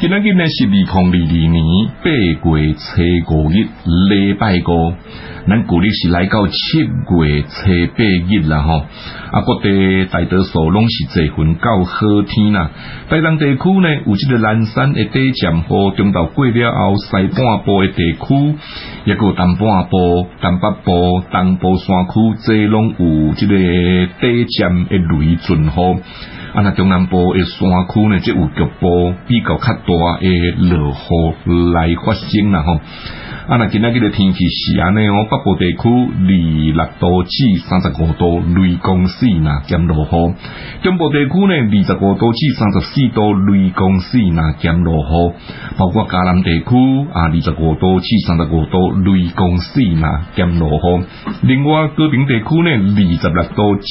今仔日呢是二零二二年八月初五日礼拜五，咱古历是来到七月初八日啦吼。啊，各地大多数拢是这份较好天啦。台东地区呢，有即个南山的底站和中岛过了后，西半部的地区，也个东半部、东北部、东部山区，这拢有即个底站的雷阵雨。啊，那中南部诶山区呢，即有局部比较较大诶落雨来发生啦吼。啊，那今仔日个天气是安尼哦，北部地区二六度至三十五度，雷公四呐兼落雨；中部地区呢，二十五度至三十四度，雷公四呐兼落雨。包括嘉南地区啊，二十五度至三十五度，雷公四呐兼落雨。另外，高平地区呢，二十六度至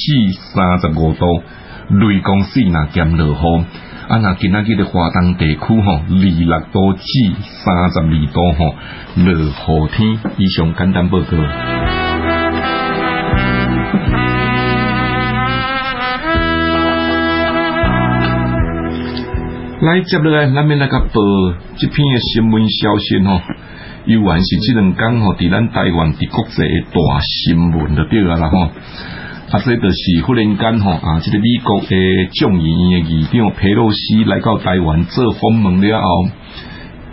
三十五度。雷公四那兼落雨，啊那今仔日的华东地区吼，二六度至三十二度吼，落雨天。以上简单报告。来接落来，咱们来个报这篇的新闻消息吼，有完是这两天吼，伫咱台湾伫国际大新闻的对啊啦吼。啊，这就是忽然间吼啊，这个美国的众议院的议长佩洛西来到台湾做访问了后，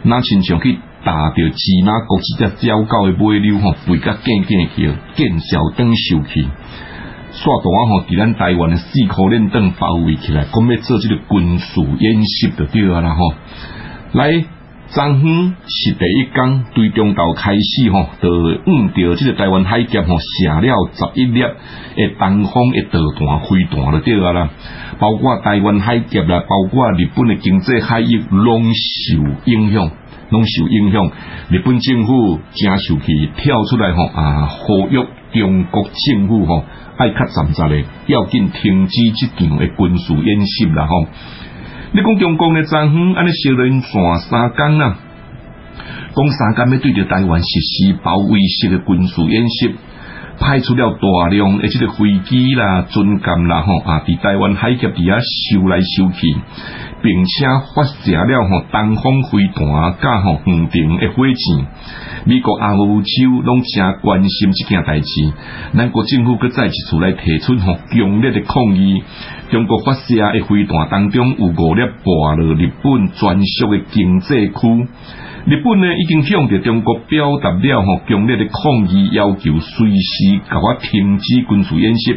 那亲像去打着芝麻国际只焦狗的尾溜吼，背甲见见去，见小灯受气，刷大吼伫咱台湾的四颗链灯包围起来，讲要做这个军事演习的对啊啦吼，来。昨昏是第一天，对中岛开始吼，就遇到这个台湾海峡吼，射了十一粒诶东方诶导弹飞弹就对啊啦。包括台湾海峡啦，包括日本诶经济海域拢受影响，拢受影响。日本政府正受气跳出来吼啊，呼吁中国政府吼爱较暂时咧，要紧停止即场诶军事演习啦吼。你讲中共的战昏，安尼小人线三江啊，讲三江要对着台湾实施包围式的军事演习，派出了大量的这个飞机啦、军舰啦吼啊，伫台湾海峡底下收来收去，并且发射了吼东风飞弹加吼远程的火箭。美国、欧洲拢正关心这件代志，咱国政府搁再一次来提出吼强烈的抗议。中国发射的飞弹当中有五粒破了日本专属的经济区，日本呢已经向着中国表达了吼强烈的抗议，要求随时甲我停止军事演习。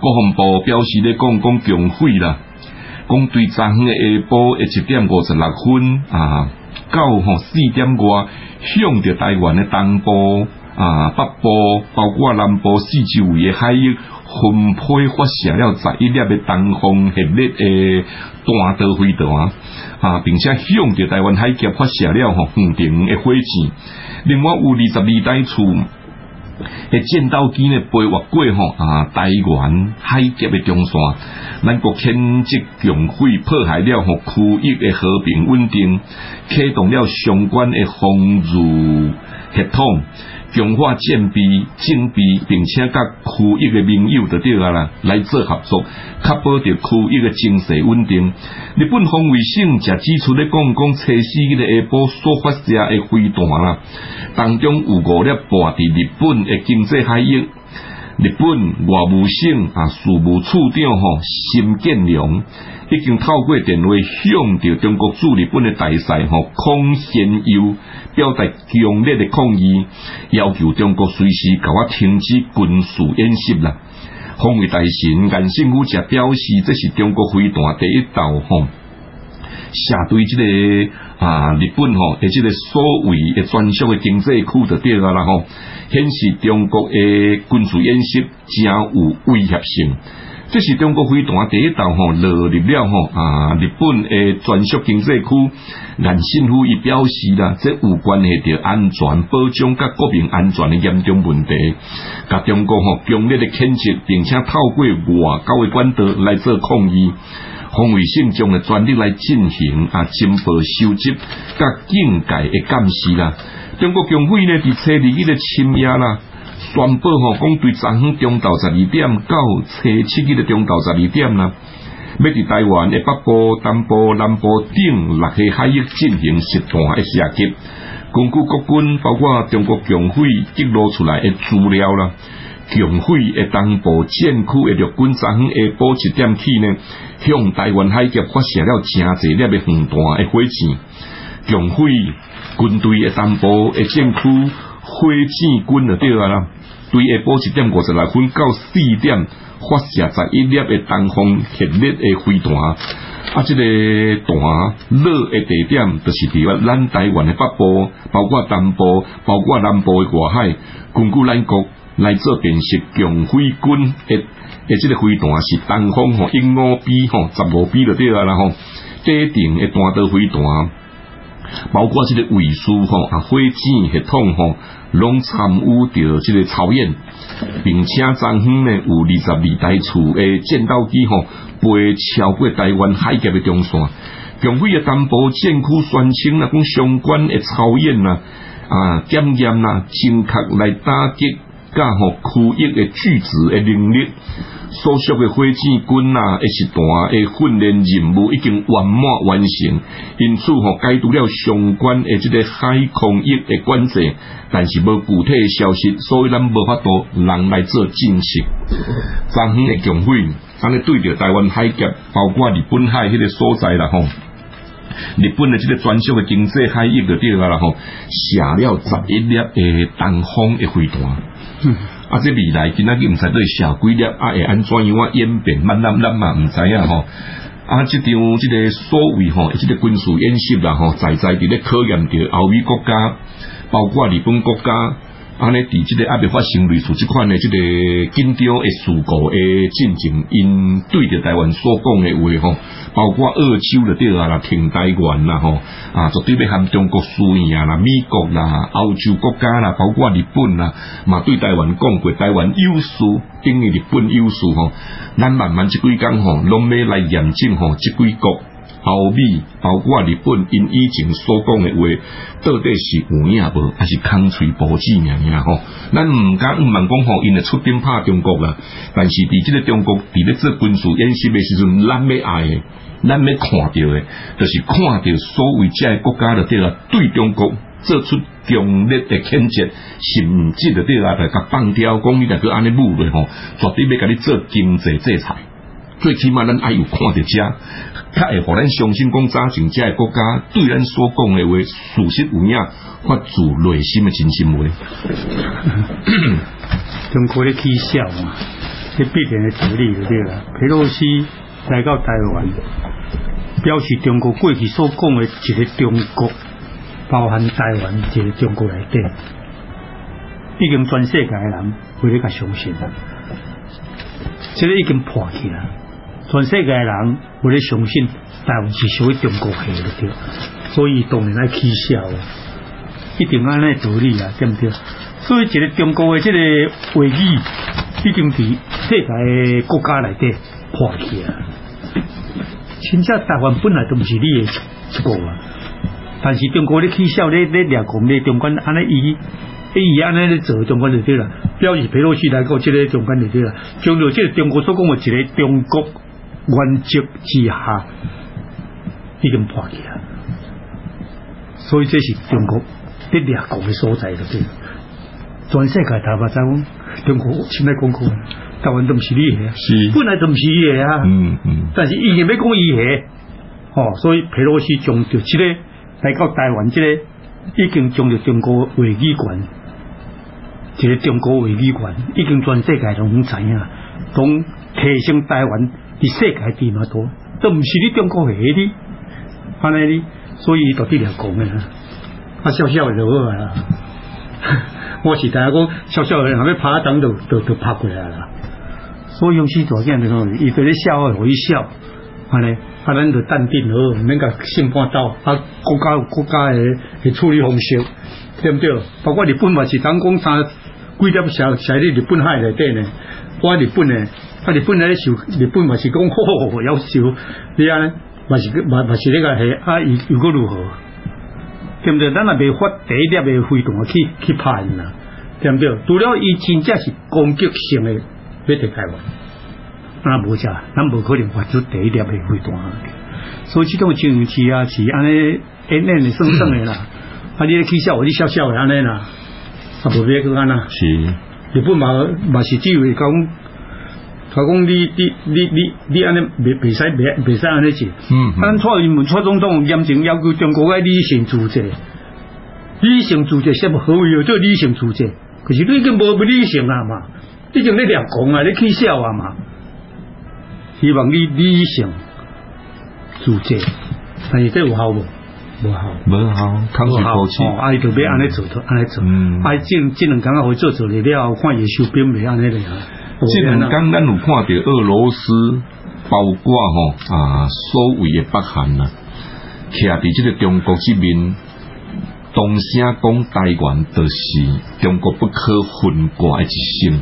国防部表示咧讲讲强毁啦，讲对昨昏的下晡一点五十六分啊，到吼四点外向着台湾的东部啊北部，包括南部四周围的海域。分配发射了十一粒的东风系列的弹道飞弹啊，并且向着台湾海峡发射了吼远程的火箭。另外有二十二台处的战斗机呢飞越过吼啊台湾海峡的中线，咱国牵制共会破坏了吼区域的和平稳定，启动了相关的防御系统。强化建备、警备，并且甲区域的盟友就对啊啦，来做合作，确保着区域的经济稳定。日本防卫省则指出咧，讲讲测试个下晡所发射的飞弹啦，当中有五粒破伫日本的经济海域。日本外务省啊，事务处长吼，新建良。已经透过电话向着中国驻日本的大使吼康贤佑表达强烈的抗议，要求中国随时甲我停止军事演习啦。防卫大臣岸信夫则表示，这是中国飞弹第一道吼，下对这个啊日本吼，而这个所谓的专属的经济区的对啊啦吼，显示中国的军事演习真有威胁性。这是中国飞弹第一道吼落入了吼啊日本诶专属经济区，南信夫伊表示啦，这有关系着安全保障甲国民安全的严重问题，甲中国吼强烈的谴责，并且透过外交的管道来做抗议。防卫省将的专力来进行啊情报收集甲境界的监视啦。中国军委呢伫车里伊个深夜啦。宣布吼，讲对昨昏中昼十二点到初七日的中昼十二点啦，要伫台湾的北部、东部、南部等六个海域进行实弹的射击。根据国军包括中国共匪揭露出来的资料啦，共匪的东部战区的陆军昨昏下晡一点起呢，向台湾海峡发射了真侪粒的红弹的火箭。共匪军队的东部的战区火箭军就对啊啦，对下晡一点五十来分到四点发射十一粒的东方核力的飞弹。啊，即个弹落的地点，就是伫个咱台湾的北部，包括东部，包括南部的外海。根据咱国来做辨识，强飞军的诶即个飞弹是东风吼一五 B 吼十五 B 就对啊啦吼。地定的弹道飞弹，包括即个卫士吼啊火箭系统吼，拢参与着即个操演，并且昨昏呢有二十二台厝的战斗机吼。飞超过台湾海峡的中线，共匪的东部战区宣称啊，讲相关的操演啊、啊检验啊，精确来打击甲吼区域的拒止的能力。所属的火箭军啊，一时段的训练任务已经圆满完成，因此吼解除了相关的这个海空域的管制，但是无具体的消息，所以咱无法度人来做证实。昨昏的共匪。安尼对着台湾海峡，包括日本海迄个所在啦吼，日本的这个专属的经济海域就对啊啦吼，写了十一粒诶东风的飞弹，啊，这未来今仔日毋知对写几粒，啊会安怎样啊演变，咱咱咱嘛毋知影吼，啊，即张即个所谓吼，即个军事演习啦吼，在在伫咧考验着欧美国家，包括日本国家。安尼，伫即个阿未发生类似即款诶即个紧张诶事故诶进程，因对着台湾所讲诶话吼，包括澳洲就对啊啦，停台湾啦吼，啊，绝对要含中国输赢啦，美国啦，欧洲国家啦，包括日本啦，嘛对台湾讲过，台湾优势等于日本优势吼，咱慢慢即几工吼，拢要来验证吼，即几国。欧美包括日本，因以前所讲的话，到底是有影无，还是空嘴保字尔尔吼？咱毋敢毋慢讲吼，因会出兵拍中国啦。但是伫即个中国伫咧做军事演习的时阵，咱要爱的，咱要看到的，就是看到所谓这个国家的对啦，对中国做出强烈的谴责，甚至的对啦，来甲放掉，讲你来个安尼武嘞吼，绝对要甲你做经济制裁。最起码咱爱有看着遮。他会互咱相信讲早前遮个国家对咱所讲的话，事实有影，发自内心的真心话。中国的取笑嘛，这必然的道理就对了。佩洛西来到台湾，表示中国过去所讲的一个中国，包含台湾一个中国来底，已经全世界的人为了甲相信啦，这个已经破去了。全世界人为了相信台湾是属于中国的对，所以当然来取笑，一定安尼道理啊，对不对？所以一个中国的这个话语已经伫世界国家内底破起啊。真正台湾本来都不是你的一个啊，但是中国的取笑咧咧掠讲咧中国安尼伊伊安尼咧做中国就对了，表示佩洛西来到这个中国就对了，将着即个中国所讲的一个中国。原则之下已经破去了，所以这是中国的掠国的所在，对不对？全世界台湾在中国现在讲过，台湾都不是你的，是本来都不是你的啊。嗯嗯。但是伊经要讲伊的，哦，所以佩洛西将着这个来到台湾，这个已经将着中国维语权，这个中国维语权已经全世界拢知影，拢提升台湾。你世界地嘛多，都唔是你中国下的，安尼哩，所以到底来讲嘅，啊笑笑就好啊。我是大家讲笑笑嘅，后尾拍档就就就拍过来啦。所以用时做见的时候，伊对你笑啊，我一笑，安尼，啊咱就淡定好，唔免甲性半刀，啊国家有国家嘅嘅处理方式，对不对？包括日本嘛是当讲三几点小小啲日本海内底呢，我日本呢。啊！日本咧受日本嘛是讲好要求，你啊，嘛是嘛嘛是那个系啊，如果如何，对不对？咱也未发第一粒嘅飞弹去去拍啦，对不对？除了伊真正是攻击性的要伫台湾，那无啥，咱无可能发出第一粒的飞弹。所以这种情形啊，是安尼演演的、算算的啦。啊，你去笑，我你笑笑的安尼啦，啊，无别个安啦。是，日本嘛嘛是只会讲，他讲你你你你你安尼袂袂使袂袂使安尼做。嗯嗯咱蔡英文蔡总统严正要求中国嘅理性主义，理性主义什么何为叫理性主义？可是你已经无不理性啊嘛，已经咧掠讲啊，咧起笑啊嘛。希望你理性主义，但是这有效无？无效。无效，康水高气，哦，啊，伊就要安尼做，就安尼做。嗯啊，这这两工啊，会做做了了，看伊收兵袂安尼咧啊。即两天咱有看到俄罗斯，包括吼啊所谓的北韩啊，徛伫即个中国这边，东声讲台湾就是中国不可分割的一心。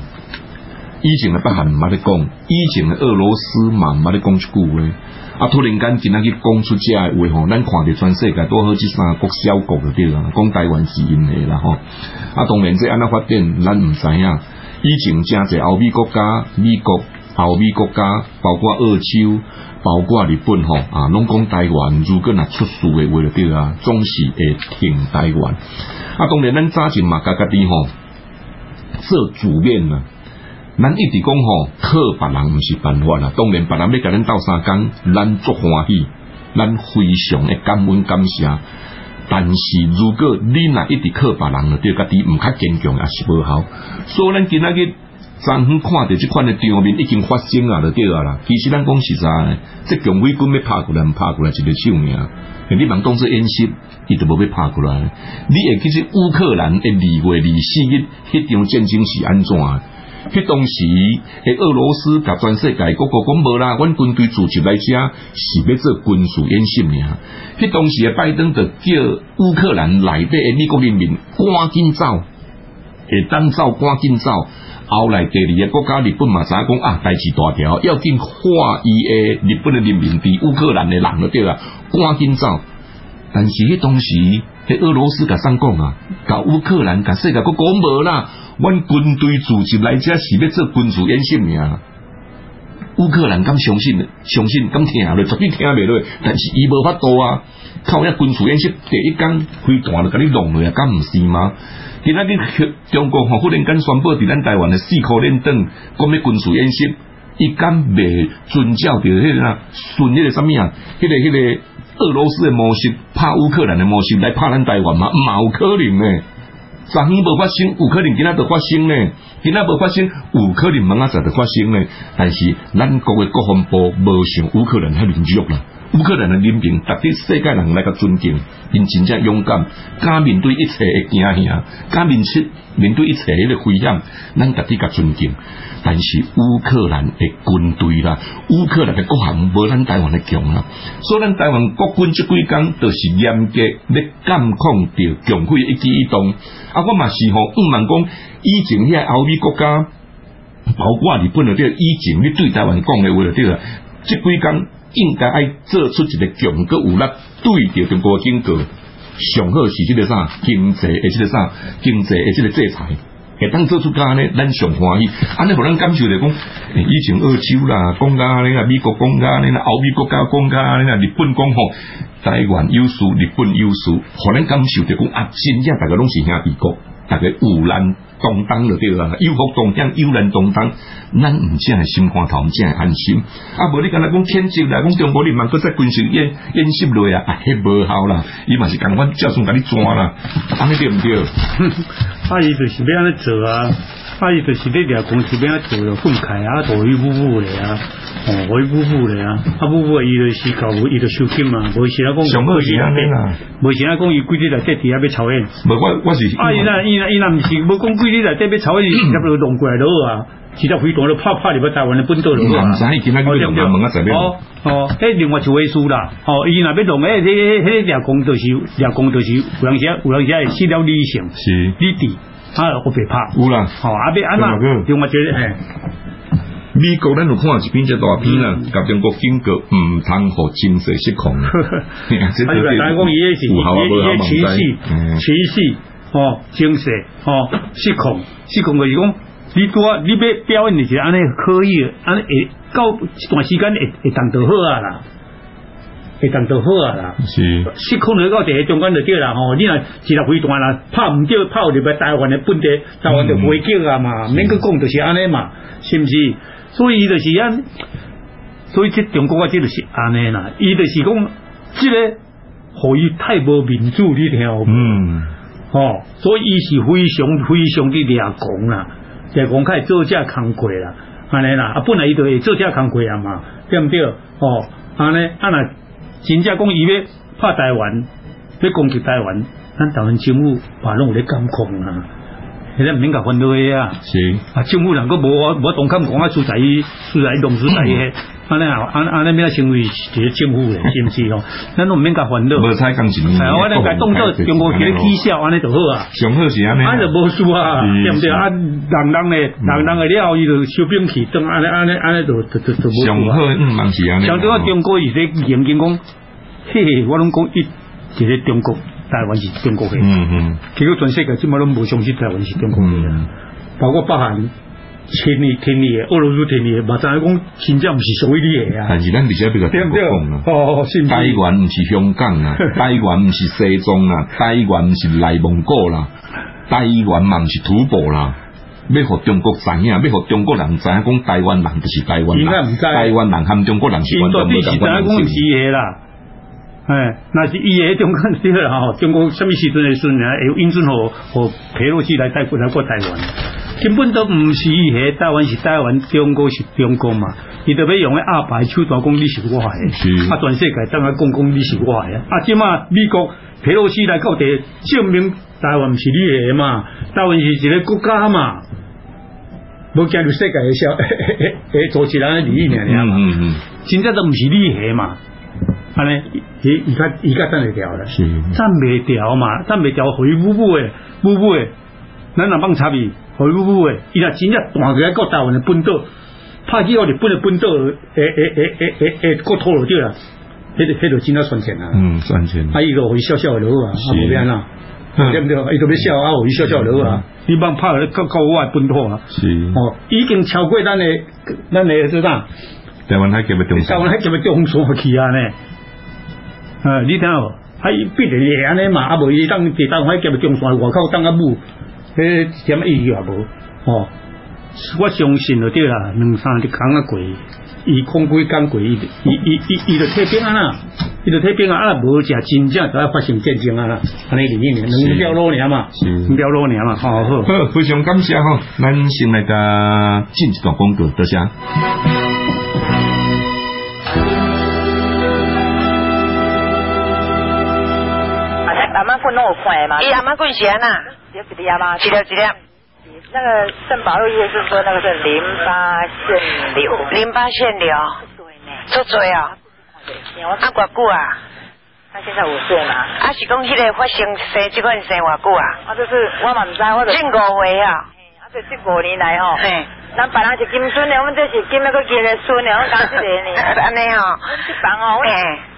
以前的北韩毋捌咧讲，以前的俄罗斯嘛毋捌咧讲一句话。啊！突然间今仔日讲出这的话吼，咱看着全世界多好即三个国小国就对啦，讲台湾是因的啦吼。啊，当然这安怎发展，咱毋知影。以前真侪欧美国家、美国、欧美国家，包括澳洲、包括日本吼啊，拢讲台湾如果若出事的话就对啊，总是会挺台湾。啊，当然咱早前嘛家家己吼做主面啊。咱一直讲吼，靠别人毋是办法啦。当然，别人要甲咱斗相共，咱足欢喜，咱非常的感恩感谢。但是如果你若一直靠别人了，对家己毋较坚强也是无效。所以咱今仔日昨昏看到即款的场面已经发生啊，就对啊啦。其实咱讲实在，即强威军要拍过来，毋拍过来一个手命。你茫当作演习，伊就无要拍过来。你会记实乌克兰诶二月二四日，迄场战争是安怎？迄当时，迄俄罗斯甲全世界各国讲无啦，阮军队组织来遮是要做军事演习尔。迄当时诶拜登就叫乌克兰内底诶美国人民赶紧走，会当走赶紧走。后来第二个国家日本嘛，知影讲啊，代志大条，要紧化伊诶日本诶人民伫乌克兰诶人就对啦，赶紧走。但是迄当时，迄俄罗斯甲啥讲啊？甲乌克兰甲世界各国讲无啦。阮军队组织来遮是要做军事演习尔，乌克兰敢相信？相信敢听咧？绝对听袂落。但是伊无法度啊！靠遐军事演习第一工开弹就甲你弄落啊，敢毋是吗？今仔日中国吼忽然间宣布伫咱台湾的四颗链灯，讲要军事演习，伊敢袂遵照着迄个顺迄个什么啊？迄个迄个俄罗斯的模式，拍乌克兰的模式来拍咱台湾吗？嘛有可能呢？昨昏无发生，有可能今仔就发生呢。今仔无发生，有可能明仔载就发生呢。但是咱国嘅国防部无想乌克兰遐民族啦，乌克兰嘅人民值得世界人来个尊敬，因真正勇敢，敢面对一切嘅惊吓，敢面出面对一切嘅危险，咱特地甲尊敬。但是乌克兰嘅军队啦，乌克兰嘅国防无咱台湾嘅强啦，所以咱台湾国军即几工都是严格咧监控着强匪一举一动。啊，我嘛是吼，毋瞒讲，以前遐欧美国家，包括日本嗰啲，以前你对台湾讲嘅话就对啦，即几工应该爱做出一个强国有力对着中国经济，上好是即个啥经济诶，即个啥经济诶，即个制裁。会当做出家呢，咱上欢喜。安尼互咱感受着讲，以前澳洲啦，讲家呢啦，美国讲家呢啦，欧美国家讲家呢啦，日本讲吼，台湾优势，日本优势，互咱感受着讲啊，真正大家拢是兄弟国，大家有难动荡就对啦，有福同享，有难同当，咱毋只系心肝头，毋只系安心。啊，无你敢若讲谴责啦，讲中国人民佫再军事演演习落啊，啊，迄无效啦，伊嘛是共阮照常甲你抓啦，安尼对毋对？啊，伊就是要安尼做啊，啊，伊就是咧掠公司要安做就愤慨啊，大伊呜呜咧啊，哦，大伊呜呜咧啊，啊呜呜伊就是搞，伊就收紧嘛，无时啊讲，上好是安尼啦，无时啊讲伊规日来底伫遐要操演，无我我是啊，伊若伊若伊若毋是无讲规日来底要操演，直接就弄过来落啊，直接飞弹就拍拍入去台湾的本岛落啊，毋知今仔日用问啊，在边？哦哦，迄另外一回事啦，哦，伊若要弄诶，迄迄迄掠讲就是掠讲就是有人时有人时会失了理性。是理智，啊，我别怕，有啦。好啊，别安那，另外觉得，嘿，美国咱有看一篇只大片啦，甲中国警告毋通互经济失控 啊！这啊，但讲伊迄是，伊伊迄情绪，情绪，哦，经济，哦，失控，失控就是讲，你拄啊，你要表演就是安尼可以，安尼会到一段时间会会当就好啊啦，会当就好啊啦。是失控了到第一中间就对啦吼，你若一粒飞弹啦，拍毋对，拍入来台湾的本地，台湾就飞叫啊嘛，免去讲就是安尼嘛，是毋是？所以伊就是安，所以即中国啊，即就是安尼啦，伊就是讲即个，互伊太无民主，你听有无？嗯吼、所以伊是非常非常的掠讲啦，掠讲开做这工课啦，安尼啦，啊本来伊就会做这工课啊嘛，对毋对？吼、安尼啊若真正讲伊要拍台湾，要攻击台湾，咱台湾政府把拢有咧监控啊，现在毋免甲烦恼个啊。是。啊，政府人个无无动看讲啊，出在伊出在伊弄出在伊迄，安尼啊，安安尼免成为一个政府诶，是毋是哦？咱都毋免甲烦恼。无采讲是哎，我咧甲当做中国一个绩效，安尼就好啊。上好是安尼啊，安就无输啊，对毋对？啊，人人诶，人人诶了，伊就收兵器，等安尼安尼安尼就就就就无上。好嗯，嘛是安尼。像对我中国伊咧严谨讲，嘿嘿，我拢讲伊一个中国，台湾是中国诶。嗯嗯结果全世界即马拢无相信台湾是中国。嗯，包括北韩天你天你的，俄罗斯天你的，嘛知影讲真正毋是属于你的啊，但是咱直接比较中對唔對？國講啦。哦，是毋是？台湾毋是香港啊，台湾毋是西藏啊，台湾毋是内蒙古啦，台湾嘛毋是土堡啦。要互中国知影，要互中国人知影，讲台湾人就是台湾人，台湾人含中国人是因完全無到底是知影同講是關係。伊的啦。哎，那是伊的中國對啦吼，中国什麼時陣的時陣啊，會允准互互佩洛西來帶過來過台灣，根本都毋是伊的，台湾是台湾，中国是中国嘛，伊就要用個阿白手段讲你是我的，是。啊全世界當然讲讲你是我的，啊即嘛美国佩洛西来到地证明台湾毋是你的嘛，台湾是一个国家嘛，无加入世界的小誒主持人的利益爾爾嘛。嗯嗯嗯，真正都毋是你下嘛，安尼，伊伊较伊较等会掉啦，是。站袂掉嘛，站袂掉，互伊舞舞诶，舞舞诶，咱若放插伊，互伊舞舞诶，伊若真正弹起来到台湾诶本岛，拍起互日本诶本岛诶诶诶诶诶诶国土就对啦，迄个迄个真正算钱啊，嗯，算钱。啊伊就互伊笑笑就好啊，啊是无变啦。对不对？伊都要笑啊，互伊笑笑就好啊。你帮拍咧到到我诶本土啊，是，哦，已经超过咱诶咱诶是啥？台灣海峽嘅中台湾还叫要中山去啊呢？啊，你听哦，啊必定會安尼嘛，啊無伊當地台湾还叫要中山外口當啊母，迄一点意義也無哦。我相信就对啦，兩三日工啊過，伊空幾工過，伊伊伊伊伊就退兵啊啦，伊就退兵啊，啊無食真正就要發生戰爭啊啦，安尼裡面兩條路爾嘛，是兩條路爾嘛，好好。好，非常感謝吼，咱先來甲進一段廣告，多謝。阿妈棍拢有看嘛？伊阿妈棍是安那，一粒一粒吗？一粒一粒，那个肾宝路医院是说那个是淋巴腺瘤，淋巴腺瘤，对呢。足多哦。我啊，偌久啊？他现在五岁嘛，啊是讲迄个发生生即款生偌久啊？啊就是我嘛唔知，我就近五岁啊？啊这这五年来吼，嘿，咱别人是金孙的，我们这是金那个金的孙的，我讲这个呢。安尼吼，我这房哦。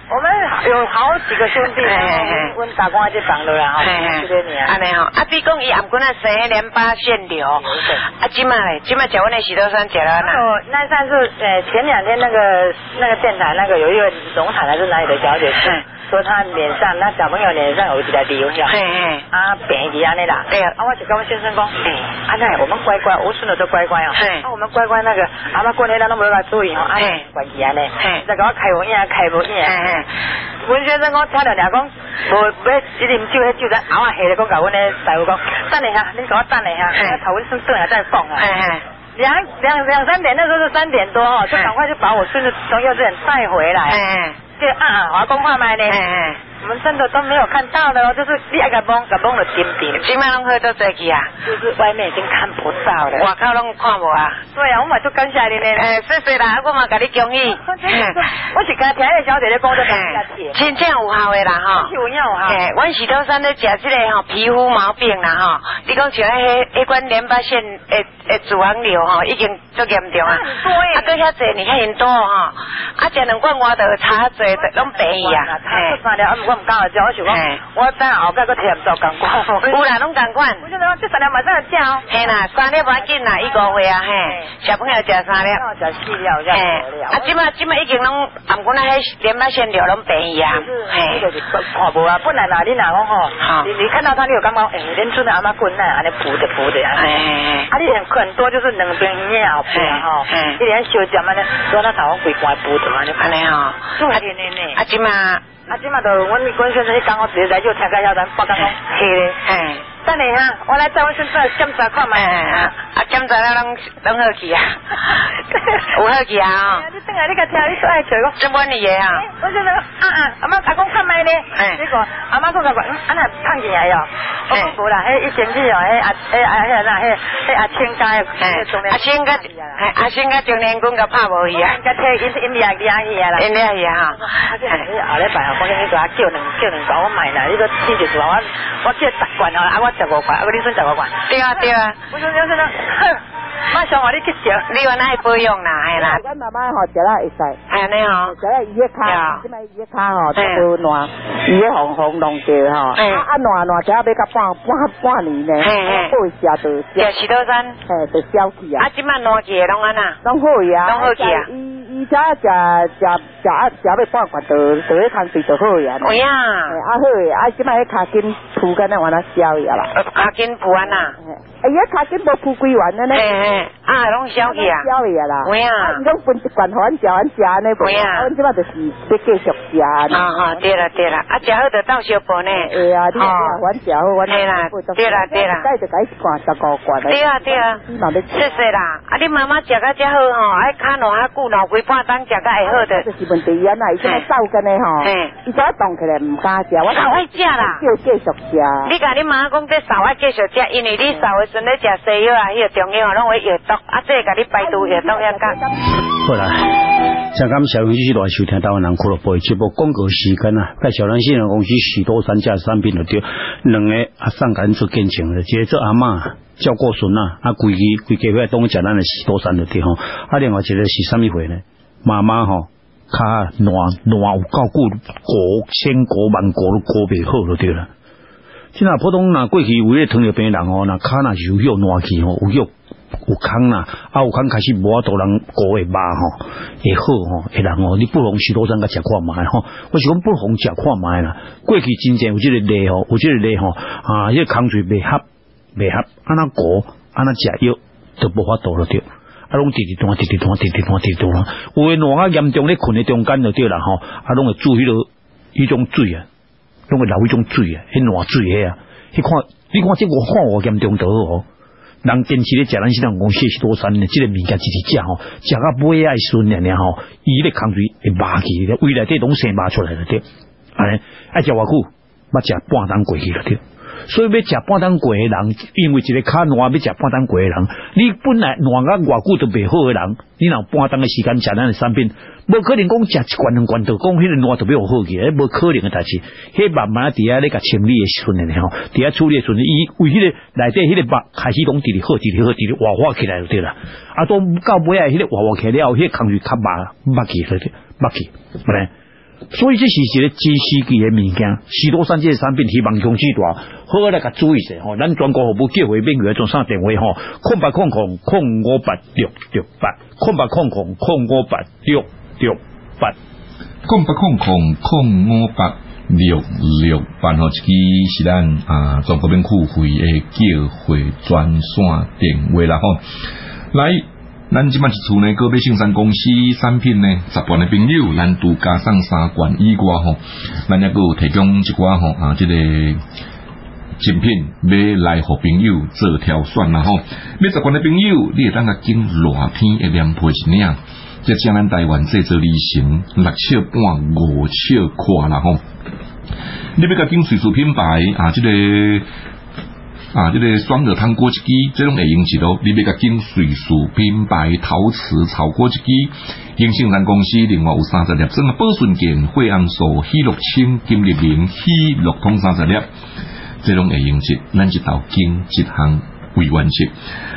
我们有好几个兄弟，嘿嘿嘿。我打工在这房了啦哈，嘿嘿。这个年。安尼吼，啊，比讲伊颔管啊生迄淋巴腺瘤，啊，即摆咧，即摆食阮的许多酸食了哪？哦，那上次呃前两天那个那个电台那个有一位龙潭还是哪里的小姐嗯说她脸上那小朋友脸上有一个瘤呀，嘿嘿，啊便宜安尼啦，对啊啊我就跟我先生讲，哎，阿奶我们乖乖，我孙子都乖乖哦，嘿。啊我们乖乖那个阿妈过年咱都没有来注意哦，啊嘿。关系安尼嘿，再给我开无影开无影，嘿嘿，阮先生讲听到俩讲，无要一啉酒迄酒咱熬啊下咧讲甲阮咧师傅讲，等一下，你给我等一下，嘿。那头先转来再讲啊。两两两三点，那时候是三点多哦，就嗯赶快就把我孙子从幼稚园带回来。嘿嘿，对啊，我讲话麦呢我们真的都没有看到的哦，就是你爱个蒙，个蒙了点点，即摆拢好倒做去啊？就是外面已经看不到了。外口拢看无啊？对啊，我嘛就感谢你呢。诶，谢谢啦，我嘛甲你恭喜。我是刚听那个小姐姐讲，就感谢真正有效的啦吼是。有影哈。诶，阮是多山咧食即个吼皮肤毛病啦吼，你讲像迄迄款淋巴腺诶诶脂肪瘤吼，已经足严重啊。啊，搁遐济呢，遐因多吼，啊，食两罐我就差济，拢便宜啊。他这三条，啊，不我唔敢食，我想讲，我等下后盖个添做共款。有啦，拢共款。我就讲这三粒马上要食哦。嘿啦，三粒无要紧啦，伊五岁啊，嘿，小朋友食三粒。我食四粒，这嘿样无了。啊，即马即马已经拢，啊，毋过那迄连麦线料拢便宜啊，嘿你就。是看无啊，本来啦，你若讲吼好，你你看到他，你有感觉，哎，恁村的阿妈滚奶安尼扶着扶着啊。嘿嘿啊，你很很多就是两边边后边吼嘿嘿，一连小针安尼，所以他头规关扶着安尼。安尼吼，做啊天的呢。啊，即马，啊，即马就阮阮先生迄讲，我直接来就听介绍咱报讲讲黑咧。嘿，等下哈，我来找我先做检查看哎卖。啊，啊，检查了拢拢好去啊，有好去啊，你等下你个听，你说爱笑讲。这满意的啊，我就是啊啊，阿妈阿公看麦呢，哎。阿妈讲个，嗯，啊那胖起来哟，我讲无啦，迄一生气哦，迄阿迄阿迄那迄迄阿青家的，嘿，阿星甲，嘿，阿星甲中年军甲拍无去啊，甲摕因因掠掠去啊啦。因了去啊，啊，这后礼拜啊，我跟你讲，叫两叫两罐，我买啦，你个四十块，我我叫十罐哦，啊我十五块，啊不你算十五块。对啊对啊，我说就是呢，哼，马上我你去食。你原来保养啦，系啦，阮妈妈吼食了会使，系安尼吼，食了伊迄对啊。骹，即摆伊迄骹吼都无烂，伊迄红红弄着吼，嘿啊啊烂烂食要到半半半年呢，嘿嘿。好食就食消，石头山，嘿就消去啊。啊，，即摆烂去的拢安那，拢好呀，拢好去啊。伊伊只食食食啊食要半罐，就就迄空水就好呀。有呀，嘿啊好诶，啊即摆迄骹筋铺干那完了消呀啦，呃卡筋铺安呐，嘿哎伊迄骹筋无铺归完的呢，嘿嘿，啊，拢消去啊，消呀啦，有呀。啊伊拢分一罐互阮食，阮食安尼无，有呀啊阮即摆就是要继续食。啊哈，对啦对啦，啊，食好就到小补呢，会啊，你啊，阮食好，阮嘿啦对啦对啦。再就改一罐十五罐对啊对啊，谢谢啦，啊，你妈妈食到遮好吼，爱卡偌较久，偌几半当食到会好的就，是问题啊，那伊现在走紧的吼嘿，伊早动起来唔敢食，我少爱食啦。叫继续食。你甲你妈讲，这少爱继续食，因为你少的时阵咧食西药啊，迄个中药啊，拢会药毒，啊，这甲你排毒药毒遐讲。好啦，香港小龙继续来收听台湾人俱乐部的节目广告时间啊，介绍咱信任公司许多三家产品就对，两个啊上赶做见证的，一个做阿嬷照顾孙啊，啊规矩规家伙当食咱的许多山就对吼，啊另外一个是啥物货呢？妈妈吼。较烂烂有够久，过千过万过都过袂好就对了。即若普通若过去有迄糖尿病人哦，若骹若是有血烂去吼，有血有空啦，啊有空开始无法度人过会肉吼，会好吼，会人哦，你不妨许多山甲食看觅吼，我是讲不妨食看觅啦。过去真正有即个例吼，有即个例吼，啊，迄、个空水袂合，袂合，安那过，安那食药都无法度了对。啊，拢直直断，直直断，直直断，直直断。有诶烂啊严重咧，困喺中间就对啦吼。啊，拢会注迄落迄种水啊，拢会流迄种水啊，迄烂水迄啊。迄看，你看即个看我严重到哦。人坚持咧食咱现在讲谢许多山呢，即、个物件直直食吼，食到尾爱顺了呢吼，伊咧空水会麻去，胃内底拢生麻出来了对。安尼爱食偌久，捌食半当过去了对。所以要食半当过的人，因为一个卡烂要食半当过的人，你本来烂啊偌久都袂好的人，你若半当的时间食咱的产品，无可能讲食一罐两罐就讲迄个烂特别好去，迄无可能的代志。迄慢慢伫遐咧甲清理的时阵呢吼，伫遐处理的时阵，伊为迄个内底迄个肉开始拢直直好，直直好，直直活化起来就对啦。啊，到到尾啊，迄个活化起来了，迄个空气较麻麻去了，麻去，不然。所以这是一个知识级的物件，许多山这个产品希望公司大好好来甲注意者吼，咱全国服务叫回免员做啥电话吼，空八空空空五八六六八，空八空空空五八六六八。空八空空空五八六六八吼，即是咱啊中国免付费的叫回专线电话啦吼。来，咱即摆一厝呢，个别信山公司产品呢，十罐的朋友，咱独加上三罐以外吼，咱也有提供一寡吼啊，即、个。精品买来互朋友做挑选啦吼，要十罐的朋友，你会当甲经热天的凉皮一领，即将咱台湾制作旅行六尺半五尺宽啦吼，你要甲经水素品牌啊，即、个。啊，这个双热汤锅一支，这种会用一路，你要甲金水素品牌陶瓷炒锅一支，英信山公司另外有三十粒，整个保顺健、惠安素、喜乐清、金立明、喜乐通三十粒，这种会用一，咱一道经一项为完成。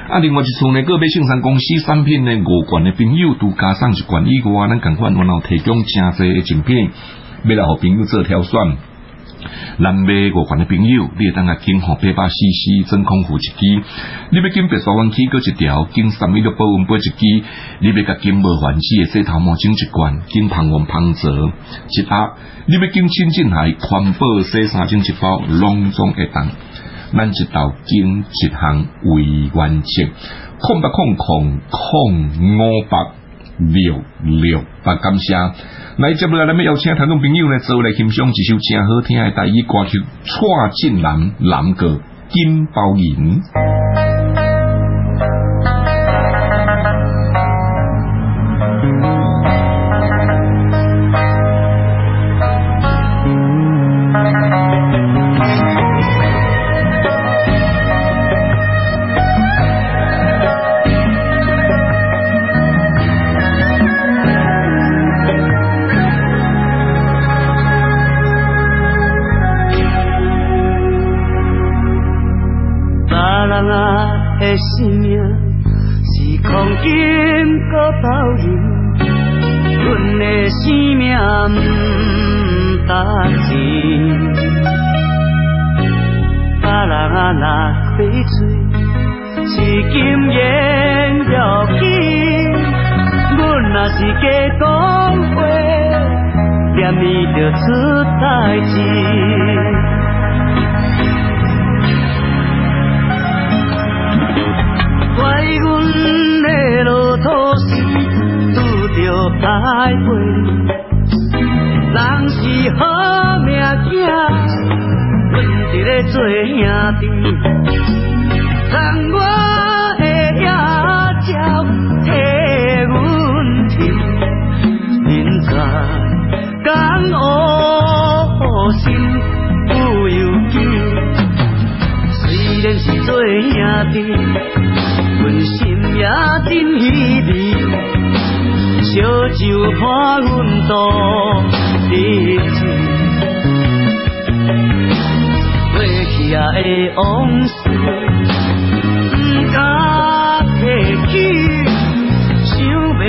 啊，另外一处呢，个别信山公司产品呢，五罐的朋友都加上一罐以外，咱共款然后提供真济的精品，要来互朋友做挑选。南买五环的朋友，你会当下经吼八百 CC 真空壶一支，你要金白沙湾区搁一条，金三米六保温杯一支，你要甲金无环子的洗头毛巾一罐，金芳王芳泽一盒，你要金清净海环保洗衫巾一包，拢总会当。咱一道经一项为完成，空八空空空五百六六八，感谢。来接落来，咱们邀请听众朋友呢，做来欣赏一首真好听的台语歌曲《蔡进南南歌金包银》。兄弟，让我的野鸟替阮啼，明早敢学心不由己，虽然是做兄弟。阮心也真稀微，烧酒伴阮度日子，过去啊的往事，不敢提起，想要回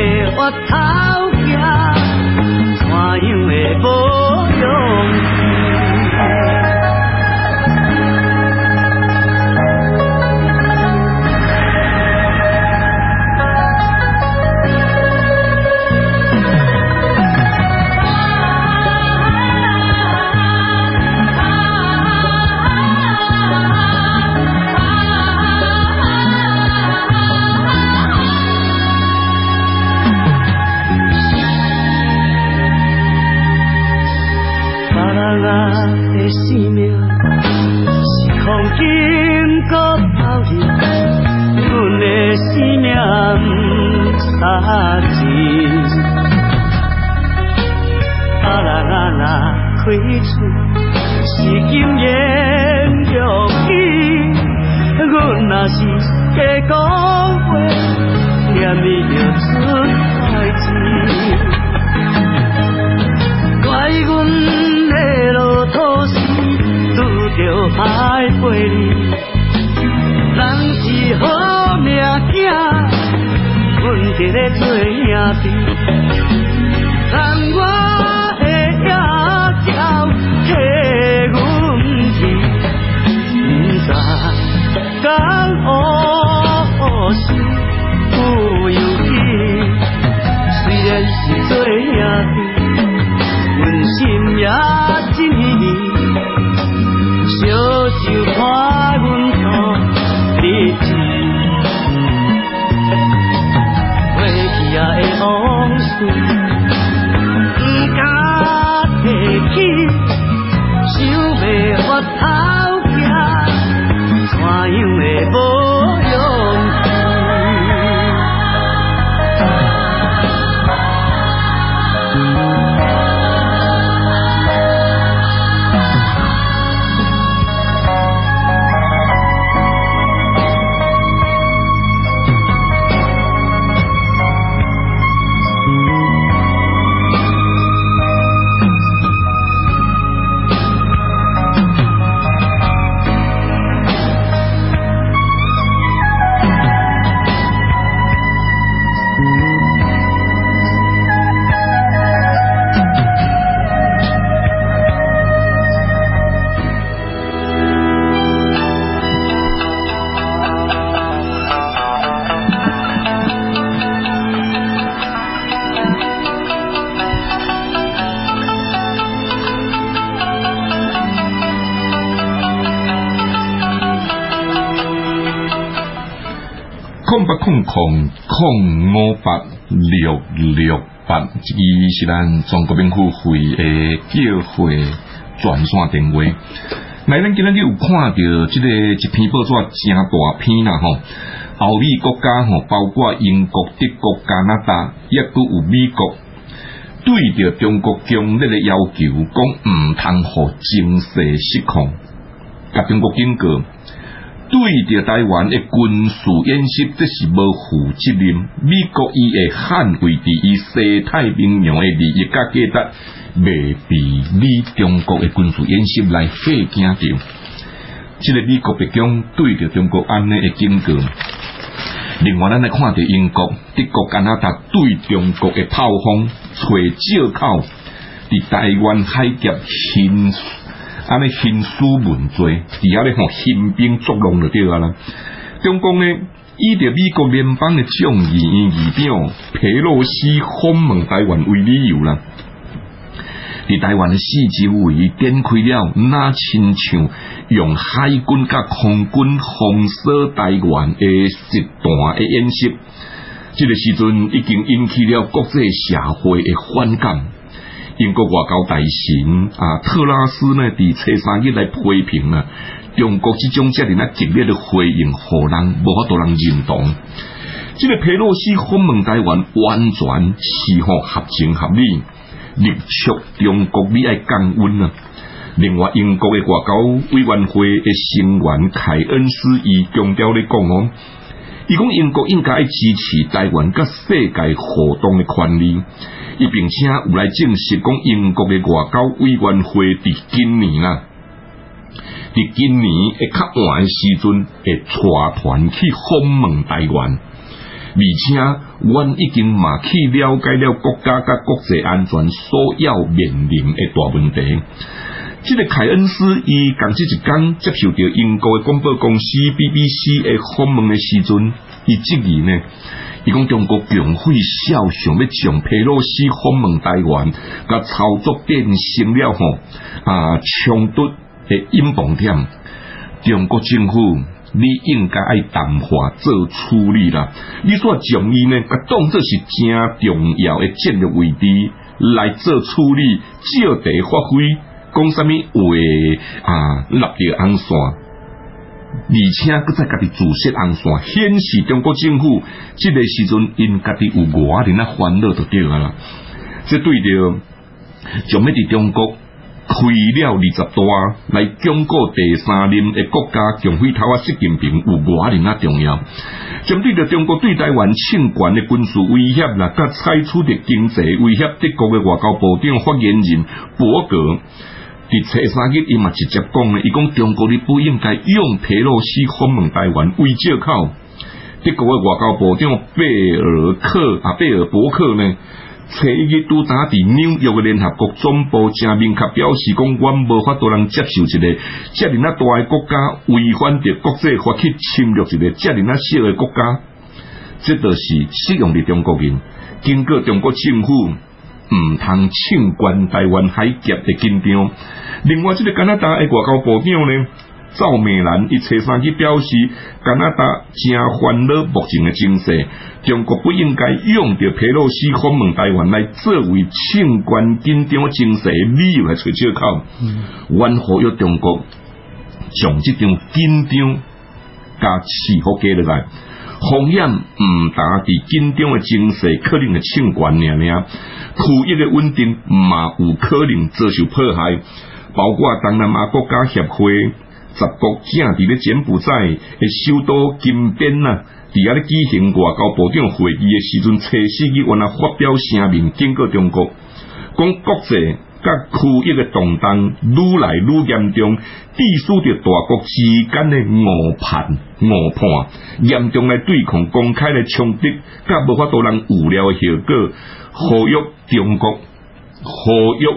空空五八六六八，这个是咱中国民府会诶叫会专线电话。来，咱今日有看到即个一篇报纸真大篇啦吼，欧美国家吼，包括英国、德国、加拿大，也佮有美国，对着中国强烈的要求，讲毋通互经济失控，甲中国警告。对着台湾的军事演习，这是无负责任。美国伊会捍卫伫伊西太平洋的利益甲价值，未被你中国的军事演习来吓惊着。即个美国白宫对着中国安尼的警告。另外，咱来看着英国、德国、加拿大对中国的炮轰，找借口伫台湾海峡新。安尼兴师问罪，底下咧吼兴兵作弄就对啊啦。中共呢，以着美国联邦的众议院议长佩洛西访问台湾为理由啦，伫台湾的四周围展开了那亲像用海军甲空军封锁台湾的一段的演习，这个时阵已经引起了国际社会的反感。英国外交大臣啊，特拉斯呢，伫初三日来批评啊，中国即种遮尔那激烈的回应，互人无法度人认同。即个佩洛西访问台湾，完全是吼合情合理，力促中国你爱降温啊。另外，英国的外交委员会的成员凯恩斯伊强调咧讲哦，伊讲英国应该支持台湾甲世界活动的权利。伊并且有来证实讲，英国的外交委员会伫今年啦，伫今年会较晚时阵会带团去访问台湾，而且阮已经嘛去了解了国家甲国际安全所要面临的大问题。即个凯恩斯伊讲即一讲接受到英国的广播公司 BBC 的访问的时阵，伊质疑呢。伊讲中国强会肖想要将佩洛西访问台湾，甲操作变成了吼啊冲突的阴谋点。中国政府你应该爱淡化做处理啦。你说将伊呢，甲当作是正重要的战略位置来做处理，借题发挥，讲什么话啊立着红线。而且佮在家己自设红线，显示中国政府即个时阵因家己有外人啊烦恼就对啊啦。这对着将要伫中国开了二十多来巩固第三任的国家强匪头啊，习近平有外人啊重要。针对着中国对台湾侵权的军事威胁啦，甲采取的经济威胁，德国的外交部长发言人博格。伫初三日，伊嘛直接讲咧，伊讲中国你不应该用佩洛西访问台湾为借口。德国嘅外交部长贝尔克啊，贝尔伯克呢，初一日都打伫纽约嘅联合国总部，正面确表示讲，阮无法度人接受一个遮尔那大嘅国家违反着国际法去侵略一个遮尔那小嘅国家，这就是适用伫中国人。经过中国政府毋通侵关台湾海峡嘅紧张。另外，这个加拿大诶外交部长呢，赵美兰伊初三去表示，加拿大正烦恼目前的情势，中国不应该用着佩洛西访问台湾来作为庆关紧张情势理由来找借口，阮何要中国将这种紧张加气候加落来，风险毋达伫紧张的情势可能会庆关尔尔，区域诶稳定嘛有可能遭受迫害。包括东南亚国家协会十国正伫咧柬埔寨诶首都金边呐，伫遐咧举行外交部长会议诶时阵，初四日原来发表声明警告中国，讲国际甲区域诶动荡愈来愈严重，必须着大国之间诶误判误判，严重来对抗公开诶冲突，甲无法度人预料诶效果，呼吁中国，呼吁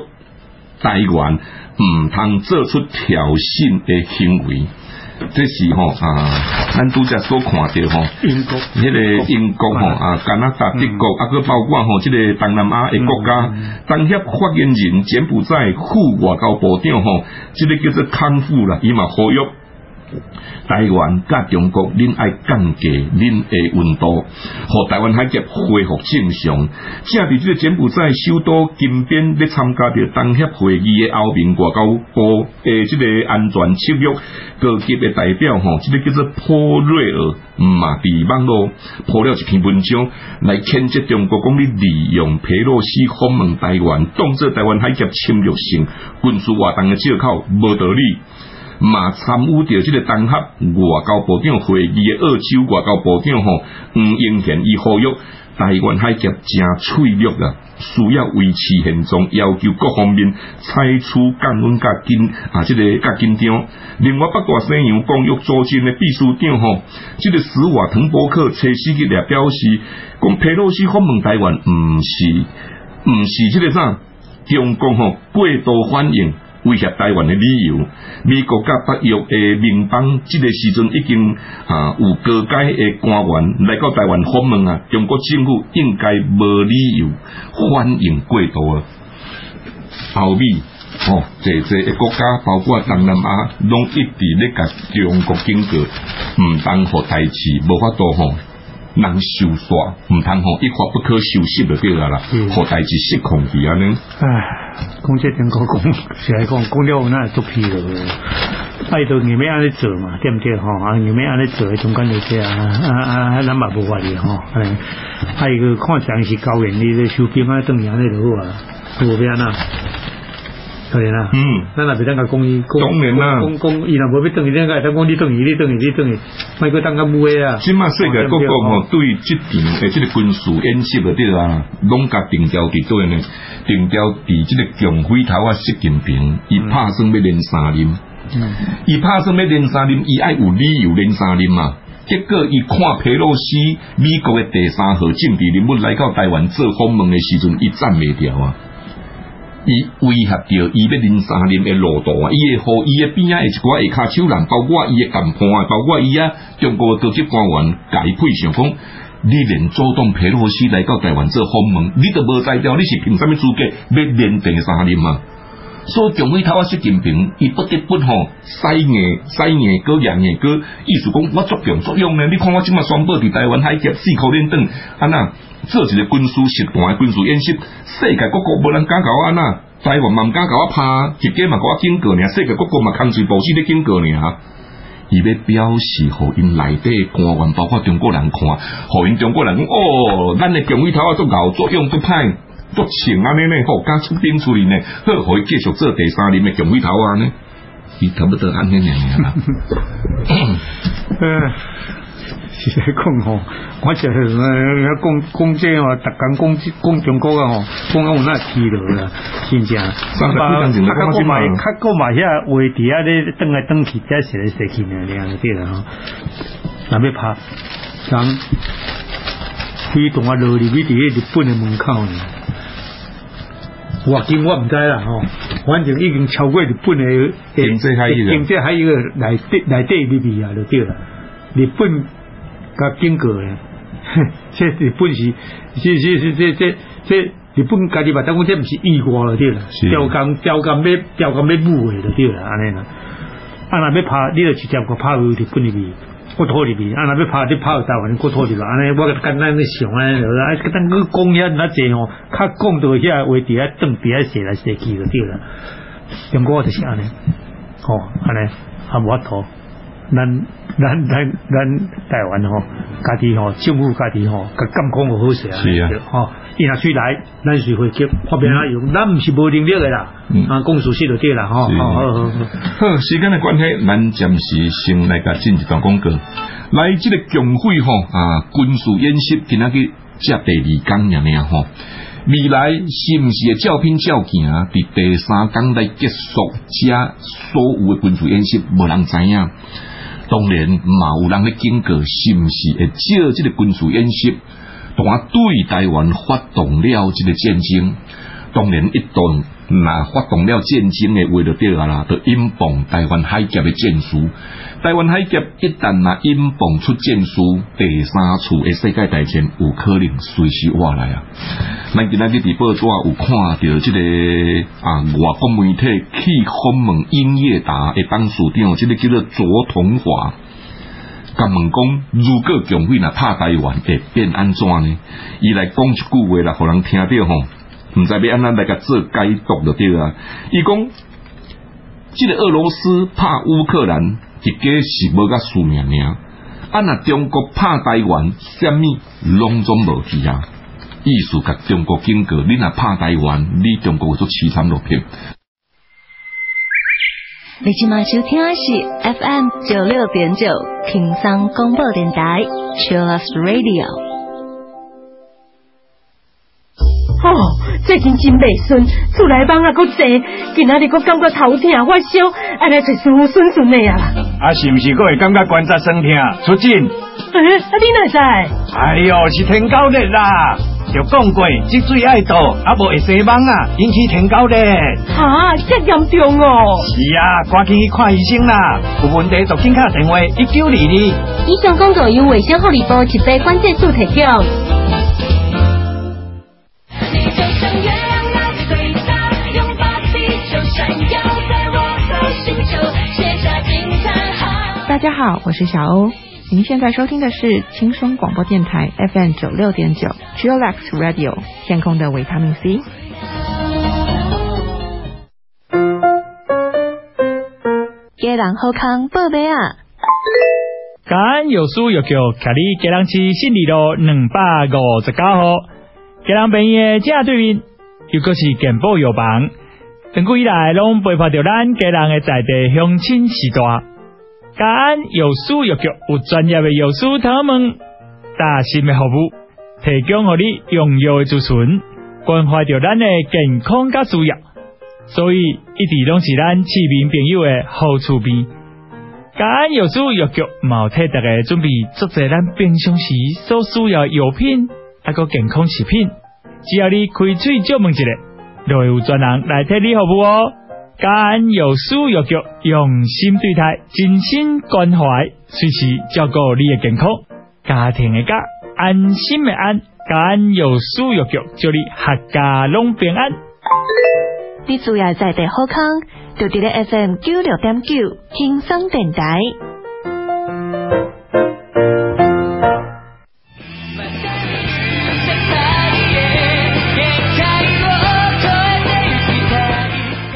台湾。毋通做出挑衅的行为，这是吼啊，咱拄则所看到吼，英国，迄个英国吼啊，加拿大、德国，啊，佮包括吼，即个东南亚的国家，当协发言人柬埔寨副外交部长吼，即个叫做康复啦，伊嘛呼吁台湾甲中国，恁爱降低恁的温度，互台湾海峡恢复正常。正伫即个柬埔寨首都金边咧参加着东协会议的欧盟外交部诶，即个安全契约高级的代表吼，即、个叫做普瑞尔嘛，伫网络破了一篇文章来谴责中国，讲你利用佩洛西访问台湾，当做台湾海峡侵略性军事活动的借口，无道理。嘛参与着即个东合外交部长会议的澳洲外交部长吼黄英贤伊呼吁台湾海峡正脆弱啊，需要维持现状，要求各方面采取降温甲紧啊，即、这个甲紧张。另外，八卦西洋公约组织的秘书长吼，即、这个史瓦滕伯克初四日也表示，讲佩洛西访问台湾，毋是毋是即个啥，中共吼过度反应。威胁台湾的理由，美国甲北约的民邦，即个时阵已经啊有各界的官员来到台湾访问啊，中国政府应该无理由欢迎过度啊。后面哦，这这个国家包括东南亚，拢一直咧甲中国经过，毋当互代志无法度吼。人收煞，毋通吼一发不可收拾就对啊啦，互代志失控去安尼。唉，讲这点国讲，是来讲讲了那做疲劳诶，爱到你要安尼做嘛，对毋对吼？啊，你要安尼做，中间就这啊啊啊，咱嘛无法哩吼。哎，还有个看上是高原，你咧收兵啊，等样尼就好啊，无变啊。对啦，嗯，咱也袂当甲讲伊，当然啦，讲讲伊若无要等伊，咱个当讲你等伊，你等伊，你等伊，卖个当甲乌诶啊！即马世界各国吼，对即场诶即个军事演习个对啊，拢甲定调伫对呢，定调伫即个强匪头啊，习近平，伊拍算要连三任，伊拍算要连三任，伊爱有理由连三任嘛。结果伊看佩洛西美国诶第三号政治人物来到台湾做访问诶时阵，伊站袂掉啊。伊威胁着伊要零三年的路途啊！伊会互伊的边仔一寡下骹手人，包括伊的谈判啊，包括伊啊中国高级官员，甲伊配想讲，你连主动佩洛西来到台湾做访问，你都无代表，你是凭什么资格要连第三年嘛？所以强威头啊，习近平伊不得不吼，使硬使硬个硬硬个，意思讲我作用作用呢？你看我即马宣布伫台湾海峡四口连等，安那？做一个军事实弹军事演习，世界各国无人敢甲我安那，台湾嘛毋敢甲我拍，直接嘛甲我警告尔，世界各国嘛空嘴保持咧警告尔。伊要表示互因内底官员，包括中国人看，互因中国人讲哦，咱的强威头啊，做牛作用做歹，做情安尼呢，好敢出兵出去呢，好可以继续做第三年的强威头啊呢，伊差不多安尼样啦。是在讲吼，我就是讲讲这哦，逐工讲讲中国啊吼，讲有那疲劳啦，真正。上个非常紧张，较购买较购买遐话题啊，咧转来转去，再写来写去呢，这样对啦吼。那要拍，当飞动啊，落入去伫个日本的门口呢。我今我唔知啦吼，反正已经超过日本的经济海域，经济海域内底内底入去啊，就对啦，日本。甲警告咧，这日本是，是是是这这这日本家己嘛，当讲这毋是意外了对啦，调工调工要调工要误会了对啦，安尼啦，啊若要拍，你就直接个拍去日本里面，骨土里面，啊若要拍，你拍台湾国土里面，安尼我简单咧想咧，啊，等个讲遐那济吼，较讲到遐话伫遐正伫遐写来写去就对了，中国就是安尼，吼安尼啊无法度。咱咱咱咱台湾吼，家己吼政府家己吼，甲监控好势啊，是啊，吼，伊若出来，咱是会接发表内容，咱毋是无能力诶啦，啊，讲事实就对啦，吼，好好好，好，时间的关系，咱暂时先来甲进一段广告，来即个强会吼啊，军事演习今仔日接第二工尔尔吼，未来是毋是会照片照行，伫第三工来结束，遮所有的军事演习，无人知影。当然，嘛有人咧警告，是毋是会借即个军事演习，同对台湾发动了即个战争？当然，一旦那发动了战争的，为了对啊啦，就引爆台湾海峡的战术。台湾海峡一旦那引爆出战术，第三次的世界大战有可能随时话来啊！咱今仔日伫报纸有看到即、个啊外国媒体去访问英业达的董事长，即、个叫做左同华，甲问讲，如果共匪若拍台湾，会变安怎呢？伊来讲一句话来，互人听到吼。毋知要安怎来甲做解读就对啊！伊讲，即个俄罗斯拍乌克兰，一家是无甲输命命。啊，若中国拍台湾，虾米拢总无去啊！意思甲中国警告，你若拍台湾，你中国做凄惨落片。你今晚收听的是 FM 九六点九轻松广播电台 Chill Radio。哦，最近真袂顺，厝内蚊啊搁侪，今仔日搁感觉头痛发烧，安来找师傅顺顺的啊。啊，是毋是搁会感觉关节酸痛？出诊。诶，啊你哪知？哎呦，是天高热啦！就讲过，积水爱倒，啊无会生蚊啊，引起天高热。哈，这严重哦。是啊，赶紧去看医生啦！有问题就紧打电话一九二二。以上工作由卫生福利部一杯关键素提供。大家好，我是小欧。您现在收听的是轻松广播电台 FM 九六点九 Chillax Radio 天空的维他命 C。家人好康报备啊！感恩有书有叫，卡里家人市新里路两百五十九号，家人朋友正对面，又个是健保药房，长久以来拢陪伴着咱家人的在地乡亲时代。感恩有书有脚，有专业的有书他们大心的服务，提供给你用药的储存，关怀着咱的健康甲需要，所以一直拢是咱市民朋友的好处边。感恩有书有脚，毛替大家准备做在咱平常时所需要药品，还个健康食品，只要你开嘴就问一下，就会有专人来替你服务哦。感恩有书有脚，用心对待，真心关怀，随时照顾你的健康，家庭的家，安心的安。感恩有书有脚，祝你阖家拢平安。你主要在地好康，就伫咧 FM 九六点九轻松电台。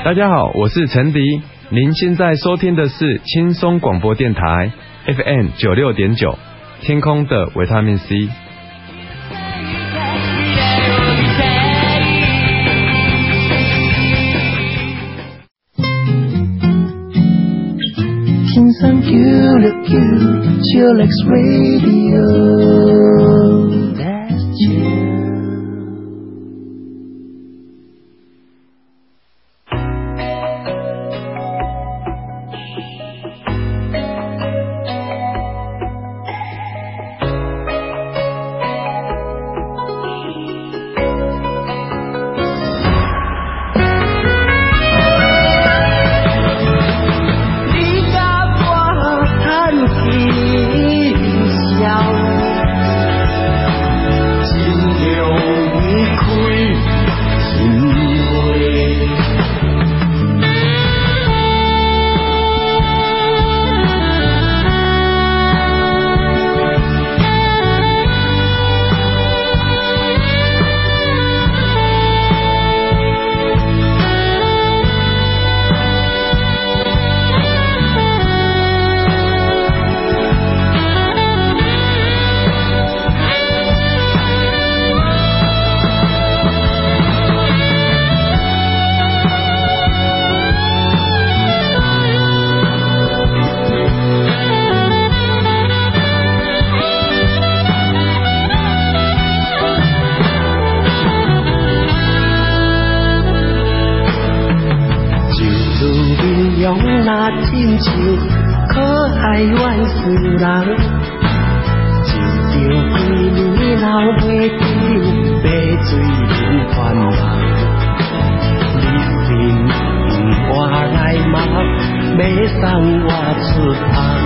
大家好，我是陈迪，您现在收听的是轻松广播电台 FM 九六点九，天空的维他命 C。花顶，白醉人繁忙。你命活来吗，要送我出。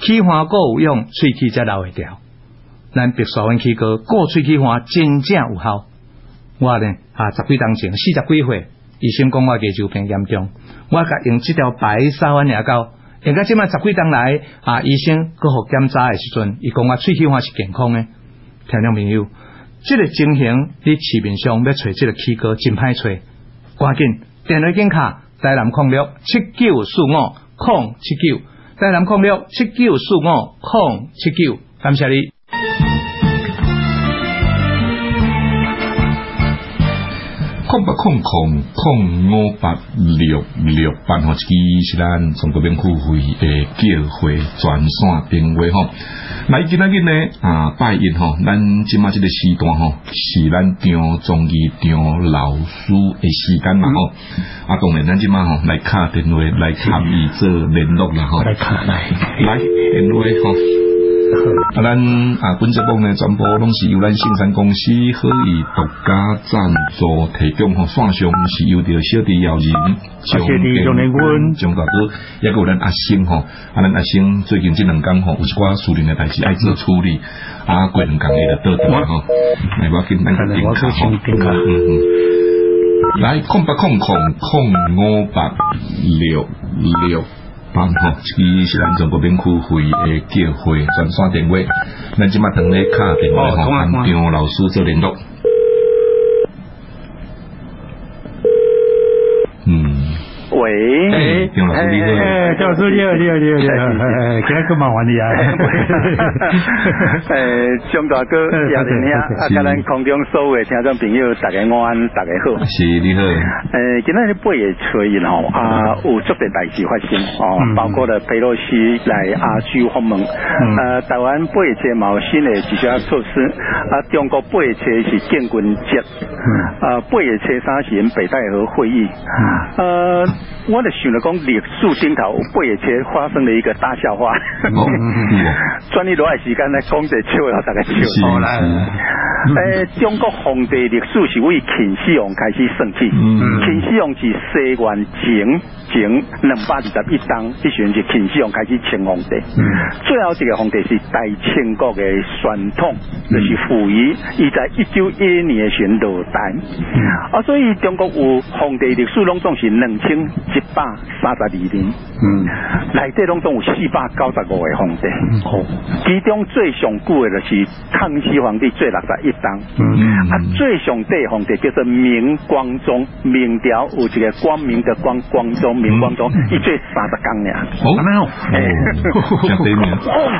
起花果有用，喙齿才留会掉。咱白沙湾起哥过喙齿花真正有效。我呢啊十几当前四十几岁，医生讲我牙周病严重，我甲用这条白沙湾牙膏，用到即摆十几当来啊，医生搁互检查诶时阵，伊讲我喙齿花是健康诶。听众朋友，即个情形伫市面上要找即个起膏真歹找，赶紧电话紧卡台南控六七九四五空七九。台南控六七九四五空七九，感谢你。空八空空空五八六六八吼，即是咱中国免付费诶叫会专线电话吼。来今仔日呢啊拜一吼，咱即马即个时段吼是咱张中医张老师诶时间嘛吼。啊，当然咱即马吼来敲电话来参与做联络啦吼。来敲来来电话吼。啊，咱啊，本节目呢，全部拢是由咱信山公司可以独家赞助提供吼，线上是由着小弟姚人、小弟钟连军、钟大哥，也有咱阿星吼，啊，咱阿星最近这两工吼，有一寡私人的代志爱做处理，啊，过两工伊就倒转吼，来我跟咱个顶卡吼，嗯嗯，来空八空空空五八六六。办吼，伊是咱中国免付费诶叫会专线电话，咱即马等咧卡电话吼，跟张老师做联络。嗯，喂，张老师你好，张老师你好，你好，你好，你好，今日咁麻烦你啊！诶，张大哥，也连兄，啊，甲咱空中所有的听众朋友，大家安，大家好。是你好。诶，今日八月初一吼，啊，有足多代志发生哦，包括了佩洛西来亚洲访问，呃，台湾八月初嘛有新的一些措施，啊，中国八月初是建军节，啊，八月初三是北戴河会议，呃，我就想着讲历史顶头八月初发生了一个大笑话，专利落来时间来讲者笑话大概笑。好啦。诶，中国皇帝历史是为秦始皇开始算起，秦始皇是西元前前两百二十一当，迄时阵是秦始皇开始称皇帝，最后一个皇帝是大清国的宣统，就是溥仪，伊在一九一一年的时候落台，啊，所以中国有皇帝历史拢总是两千一百三十二年，嗯，内底拢总有四百九十五个皇帝，哦，其中最上久的就是康熙皇帝最六十一当，啊，最上帝皇帝叫做明光宗，明朝有一个光明的光光宗，明光宗，伊最三十工尔，哦，没有，哦，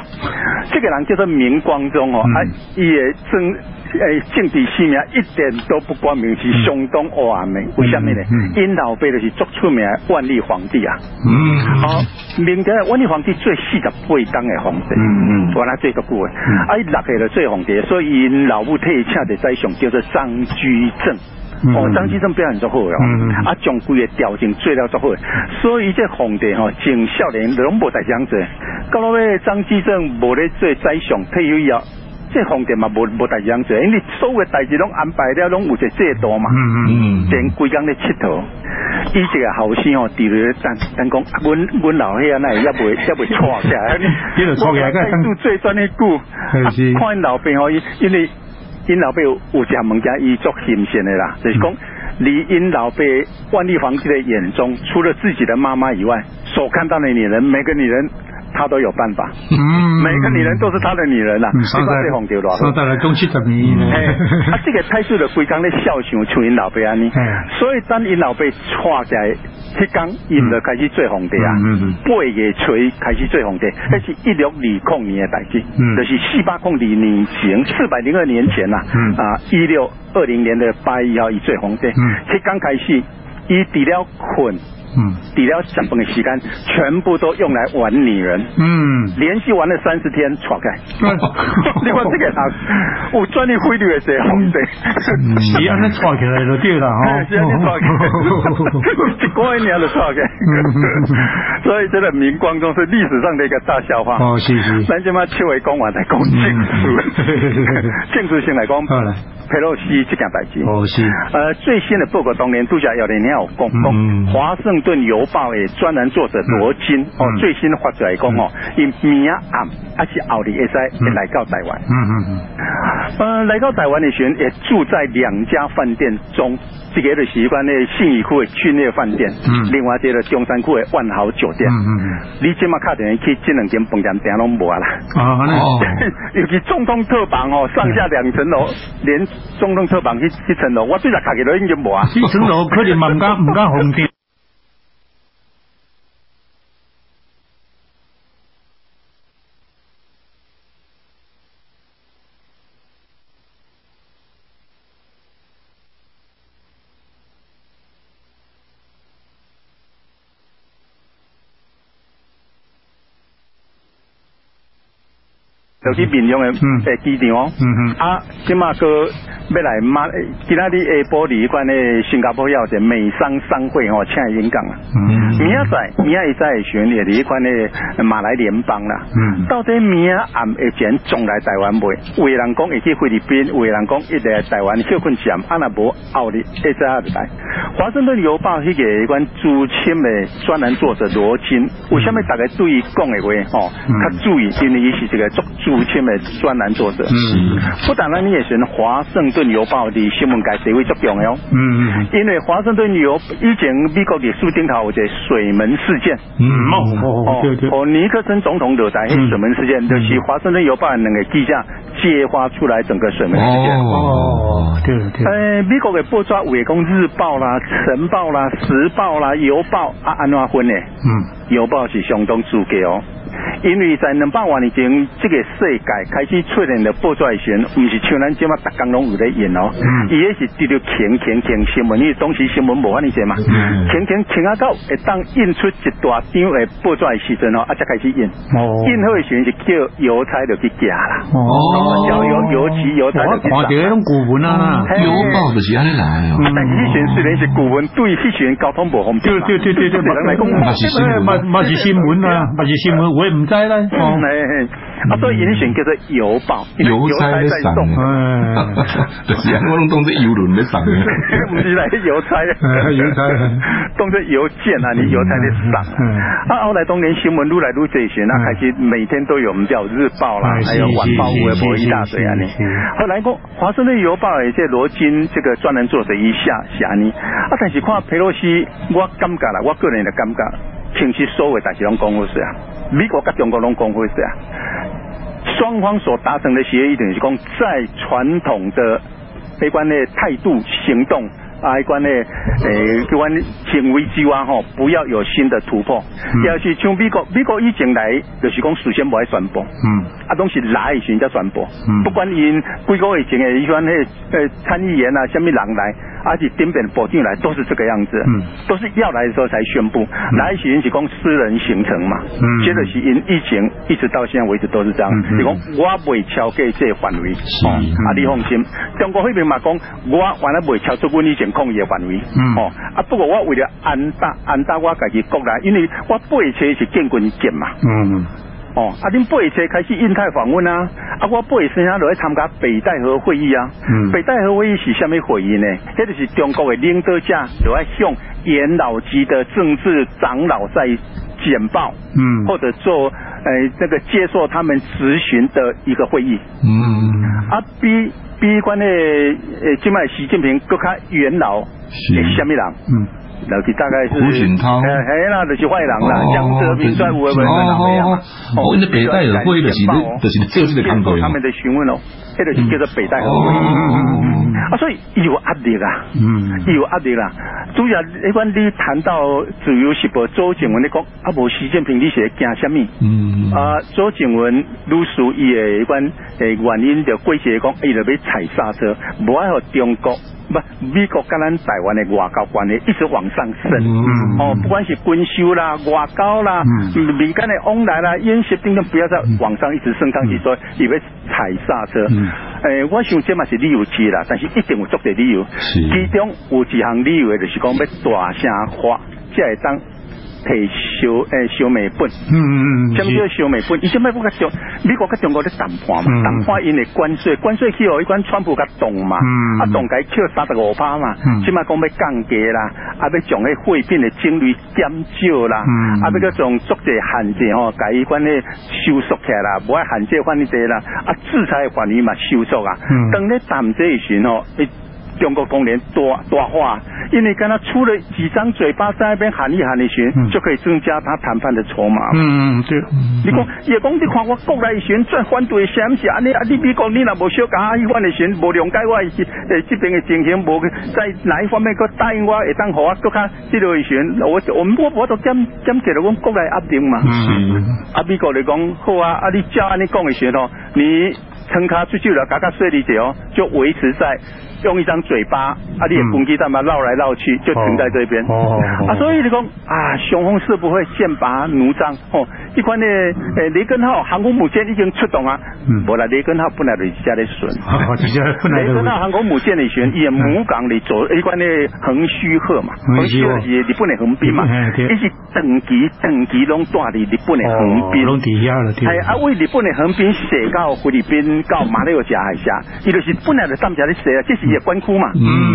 这个人叫做明光宗哦，啊，伊的政诶政治生命一点都不光明，是相当黑暗的，为什么呢？因老爸就是足出名的万历皇帝啊，嗯，好，明朝万历皇帝最四十八当的皇帝，嗯嗯，我那最个久的，啊，伊六个就做皇帝，所以因老母替请的宰相叫做张居正。哦，张居正表现足好哦，啊，将规个调整做了足好，所以这皇帝吼，从少年拢无代志做，到落尾张居正无咧做宰相退休以后。这皇帝嘛无无代志做，因为所有的代志拢安排了，拢有一个制度嘛。嗯嗯，连规工咧佚佗，伊一个后生哦，伫咧等等讲，阮阮老兄那也未 也未错 起来，你就错起来，态度最专的久，看因老爸哦，因为因老爸有有一项物件，伊足心鲜的啦，就是讲。李英老辈万历皇帝的眼中，除了自己的妈妈以外，所看到的女人，每个女人。他都有办法，嗯，每个女人都是他的女人啦，三代红掉了，三代来恭喜十年。呢。啊，这个太祖的规刚咧孝想像因老爸安尼，所以当因老爸娶起来，迄刚因就开始做皇帝啊，八月初开始做皇帝，那是一六二零年的代志，就是四百零二年前，四百零二年前呐，啊，一六二零年的八月一号，伊做皇帝，迄刚开始，伊除了困。嗯，抵了上班的时间，全部都用来玩女人。嗯，连续玩了三十天，错开。你看这个他，我专利汇率的时候，对，是安尼错起来就对了哈。是安尼错起来，一过一年就错开。所以这个明光宗是历史上的一个大笑话。哦，是是。咱今嘛秋尾讲完来讲政治，政治性来讲，佩洛西这件代志。哦是。呃，最新的报告当年都叫有人有讲讲华盛。《顿邮报》的专栏作者罗金哦，最新发出来讲哦，因明暗还是后日会使来到台湾。嗯嗯嗯。呃，来到台湾的时候，也住在两家饭店中，这个就是一般的信义区的君悦饭店，嗯，另外一个中山区的万豪酒店。嗯嗯嗯。你今嘛卡电去这两间饭店订拢无啊啦？哦。尤其总统特房哦，上下两层楼，连总统特房一一层楼，我最早卡起都已经无啊。一层楼可能嘛唔敢唔敢红店。就去民用的诶机场哦，啊，今嘛个要来马，今仔日下晡离关的新加坡要者美商商会哦，请演讲啊。明仔载，明仔一再选列离关的马来联邦啦。到底明仔暗会前总来台湾未？有人讲会去菲律宾，有人讲一来台湾休困站，啊那无后日一再来。华盛顿邮报迄个关朱签的专栏作者罗金，为什么大家注意讲的话哦？他注意，因为伊是一个作。朱谦的专栏作者，嗯，不但呢，你也选华盛顿邮报的新闻界地位足重要，嗯嗯，因为华盛顿邮以前美国的苏丁头或者水门事件，嗯哦哦哦，尼克森总统落台迄水门事件，就是华盛顿邮报两个记者揭发出来整个水门事件，哦对对，哎，美国的报纸伪公日报啦、晨报啦、时报啦、邮报啊安怎分呢？嗯，邮报是相当注格哦。因为在两百万年前，这个世界开始出现了报纸时，唔是像咱这么逐工拢有在演哦，伊也是直接停停停新闻，因为当时新闻无法尼写嘛，停停停啊到会当印出一大张的报纸的时阵哦，啊才开始印，印好的时是叫邮差就去寄啦，哦，交邮邮寄邮差就去看到那种古文啊，邮报就是安尼来哦，但以前虽然是古文，对以前交通无方便，对对对对对，人来讲，嘛是新闻，嘛是新闻啊，嘛是新闻，我也唔。在啦，哦，啊，所以人选叫做邮报，邮差在送，哎，就是啊，我拢当作邮轮在送，不是来邮差，邮差，当作邮件啊，你邮差在送，啊，后来当年新闻愈来愈这些，那开始每天都有我们叫日报啦，还有晚报、微博一大堆啊，你，后来讲华盛顿邮报也，这罗金这个专栏作者一下下呢，啊，但是看佩洛西，我感觉啦，我个人的感觉，平时所谓代志拢讲好是啊。美国跟中国拢讲会是啊，双方所达成的协议，等于是讲在传统的悲观的态度行动。啊，关的，诶，关行为之外吼，不要有新的突破。要是像美国，美国以前来，就是讲事先不爱宣布，嗯，啊，东西来时才宣布，嗯，不管因几个月前诶，伊关迄诶参议员啊，什么人来，而且顶边保进来都是这个样子，嗯，都是要来的时候才宣布，来时是讲私人行程嘛，嗯，接着是因疫情一直到现在为止都是这样，是讲我未超过这个范围，哦，啊，你放心，中国那边嘛讲，我原来未超出我以前。抗疫的范围，哦，啊，不过我为了安大安大我家己国内，因为我八月初是建军舰嘛，嗯，哦，啊，恁八月初开始印太访问啊，啊，我八月初下落去参加北戴河会议啊，嗯，北戴河会议是虾米会议呢？迄就是中国的领导者都要向元老级的政治长老在简报，嗯，或者做诶这个接受他们咨询的一个会议，嗯，啊，比。比关的诶，即卖习近平更较元老是虾米人？嗯。大概是胡锦涛，系啦，就是坏人啦，江泽民在有诶，哦哦哦，北戴尔会就是就是做这个工作他们的询问哦，迄个是叫做北戴尔会啊，所以有压力啦，嗯，有压力啦。主要一般你谈到自由时报周景文你讲啊，无习近平你是惊什么？嗯啊，周景文律师伊的一般诶原因就归结讲，伊就要踩刹车，无爱和中国。不，美国跟咱台湾的外交关系一直往上升，哦，不管是军修啦、外交啦、民间的往来啦、演习等等，不要再往上一直升上去，说以以为踩刹车。诶，我想这嘛是理由之啦，但是一定有足的理由，其中有一项理由的就是讲要大声话，即会当。提小诶小美本，嗯嗯嗯，什么叫小美本？以前咩不甲中美国甲中国咧谈判嘛，谈判因为关税，关税去哦，伊关川普甲动嘛，啊动改扣三十五趴嘛，即卖讲要降价啦，啊要将迄货品的精率减少啦，啊要个从足者限制吼，改一关咧收缩起来啦，无爱限制翻你哋啦，啊制裁范围嘛收缩啊，当咧谈这一时吼。中国工人多多话，因为跟他出了几张嘴巴在那边喊一喊的时，就可以增加他谈判的筹码。嗯嗯，对。你讲也讲你看我国内时在反对什么是安尼啊？你美国你若无小加一番的选，无谅解我诶这边的情形，无在哪一方面个答应我会当好啊？更加这个时，我我们我我都减减给了我国内压力嘛。嗯。啊，美国来讲好啊，啊你照安尼讲的时候，你撑卡出去了，加加税理解哦，就维持在。用一张嘴巴，啊，你也攻击他嘛，绕来绕去就停在这边，哦啊，所以你讲啊，雄风是不会剑拔弩张哦。一款呢，诶，雷根号航空母舰已经出动啊，嗯。无啦，雷根号本来就是加咧船，雷根号航空母舰里船伊母港里做一款呢横须贺嘛，横须贺。是日本的横滨嘛，伊是长期长期拢带伫日本的横滨，拢抵押了，系啊，为日本的横滨写到菲律宾到马六甲海峡，伊就是本来就当家咧写啊，这是。也关库嘛，